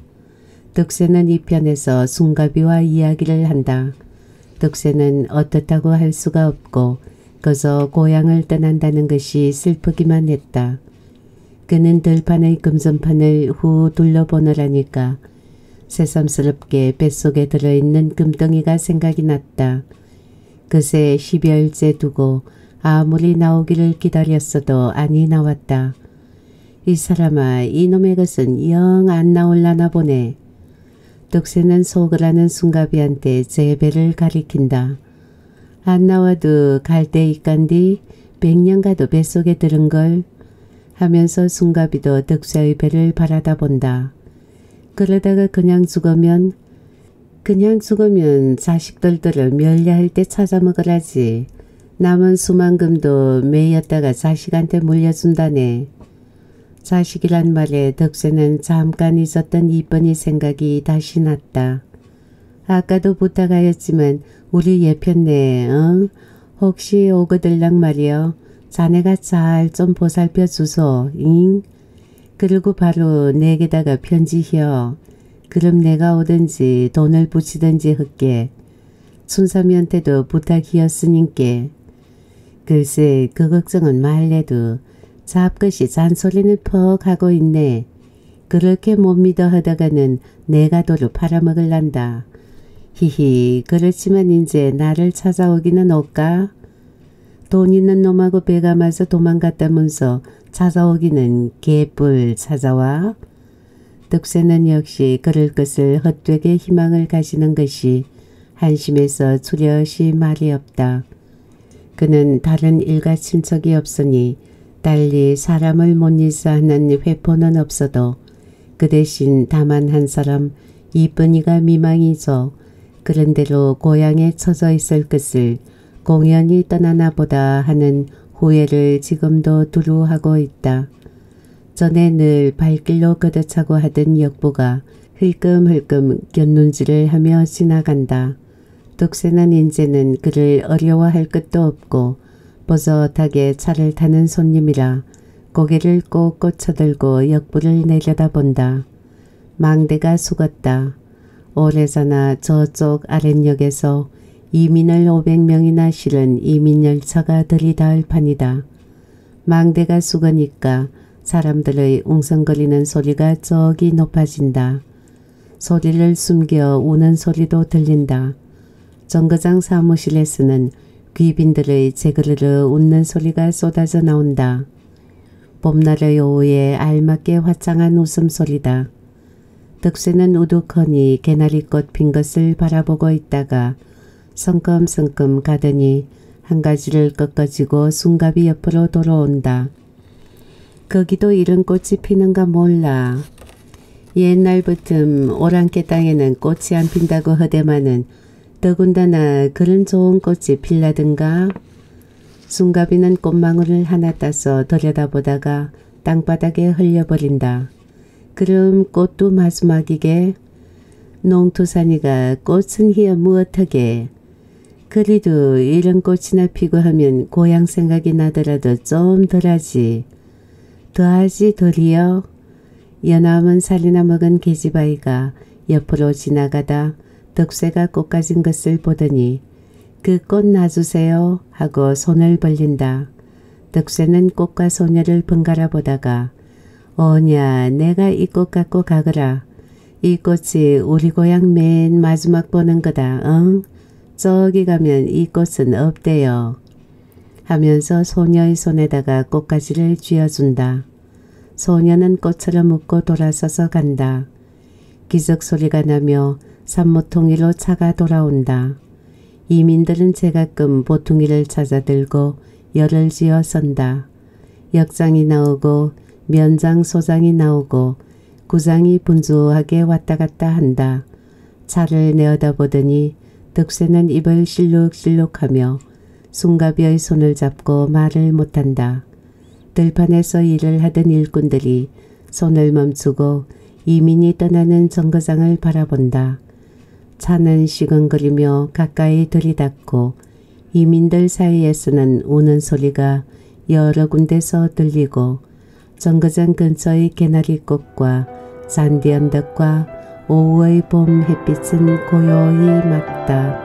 덕새는 이 편에서 숭가비와 이야기를 한다. 덕새는 어떻다고 할 수가 없고 그저 고향을 떠난다는 것이 슬프기만 했다. 그는 들판의 금전판을 후 둘러보느라니까 새삼스럽게 뱃속에 들어있는 금덩이가 생각이 났다. 그새 12열째 두고 아무리 나오기를 기다렸어도 아니 나왔다. 이 사람아 이놈의 것은 영 안 나올라나 보네. 덕새는 속을 하는 순가비한테 제 배를 가리킨다. 안 나와도 갈때 있간디 백년 가도 뱃속에 들은 걸 하면서 순가비도 덕새의 배를 바라다 본다. 그러다가 그냥 죽으면 그냥 죽으면 자식들들을 멸려할 때 찾아 먹으라지. 남은 수만금도 매였다가 자식한테 물려준다네. 자식이란 말에 덕세는 잠깐 있었던 이쁜이 생각이 다시 났다. 아까도 부탁하였지만 우리 예편네 어? 혹시 오거들랑 말이여 자네가 잘 좀 보살펴 주소. 잉? 그리고 바로 내게다가 편지혀. 그럼 내가 오든지 돈을 붙이든지 흑게. 춘삼이한테도 부탁이었으니께. 글쎄 그 걱정은 말래도 잡것이 잔소리는 퍽 하고 있네. 그렇게 못 믿어 하다가는 내가 도로 팔아먹을란다. 히히 그렇지만 이제 나를 찾아오기는 올까? 돈 있는 놈하고 배가 마서 도망갔다면서 찾아오기는 개뿔 찾아와? 득세는 역시 그럴 것을 헛되게 희망을 가지는 것이 한심해서 두려시 말이 없다. 그는 다른 일가 친척이 없으니 달리 사람을 못 잊어 하는 회포는 없어도 그 대신 다만 한 사람 이쁜이가 미망이죠. 그런대로 고향에 처져 있을 것을 공연히 떠나나 보다 하는 후회를 지금도 두루 하고 있다. 전에 늘 발길로 걷어차고 하던 역부가 흘끔흘끔 곁눈질을 하며 지나간다. 덕세는 인제는 그를 어려워할 것도 없고 버젓하게 차를 타는 손님이라 고개를 꼿꼿 쳐들고 역부를 내려다본다. 망대가 숙었다. 오래전에 저쪽 아랫역에서 이민을 500명이나 실은 이민열차가 들이닿을 판이다. 망대가 숙으니까 사람들의 웅성거리는 소리가 저기 높아진다. 소리를 숨겨 우는 소리도 들린다. 정거장 사무실에서는 귀빈들의 제그르르 웃는 소리가 쏟아져 나온다. 봄날의 오후에 알맞게 화창한 웃음소리다. 덕쇠는 우두커니 개나리꽃 핀 것을 바라보고 있다가 성큼성큼 가더니 한 가지를 꺾어지고 숨갑이 옆으로 돌아온다. 거기도 이런 꽃이 피는가 몰라. 옛날부터 오랑캐 땅에는 꽃이 안 핀다고 하대마는 더군다나 그런 좋은 꽃이 필라든가. 숨가비는 꽃망울을 하나 따서 들여다보다가 땅바닥에 흘려버린다. 그럼 꽃도 마지막이게 농토산이가 꽃은 희어 무엇하게 그리도 이런 꽃이나 피고 하면 고향 생각이 나더라도 좀 덜하지. 더하지 덜이여. 연암은 살이나 먹은 계집아이가 옆으로 지나가다 덕쇠가 꽃 가진 것을 보더니 그 꽃 놔주세요 하고 손을 벌린다. 덕쇠는 꽃과 소녀를 번갈아 보다가 오냐 내가 이 꽃 갖고 가거라. 이 꽃이 우리 고향 맨 마지막 보는 거다. 응? 저기 가면 이 꽃은 없대요. 하면서 소녀의 손에다가 꽃가지를 쥐어준다. 소녀는 꽃처럼 웃고 돌아서서 간다. 기적 소리가 나며 산모통이로 차가 돌아온다. 이민들은 제가끔 보퉁이를 찾아들고 열을 지어 선다. 역장이 나오고 면장 소장이 나오고 구장이 분주하게 왔다 갔다 한다. 차를 내어다 보더니 덕새는 입을 실룩실룩하며 숭가비의 손을 잡고 말을 못한다. 들판에서 일을 하던 일꾼들이 손을 멈추고 이민이 떠나는 정거장을 바라본다. 차는 시근거리며 가까이 들이닥고 이민들 사이에서는 우는 소리가 여러 군데서 들리고 정거장 근처의 개나리꽃과 잔디 언덕과 오후의 봄 햇빛은 고요히 맞다.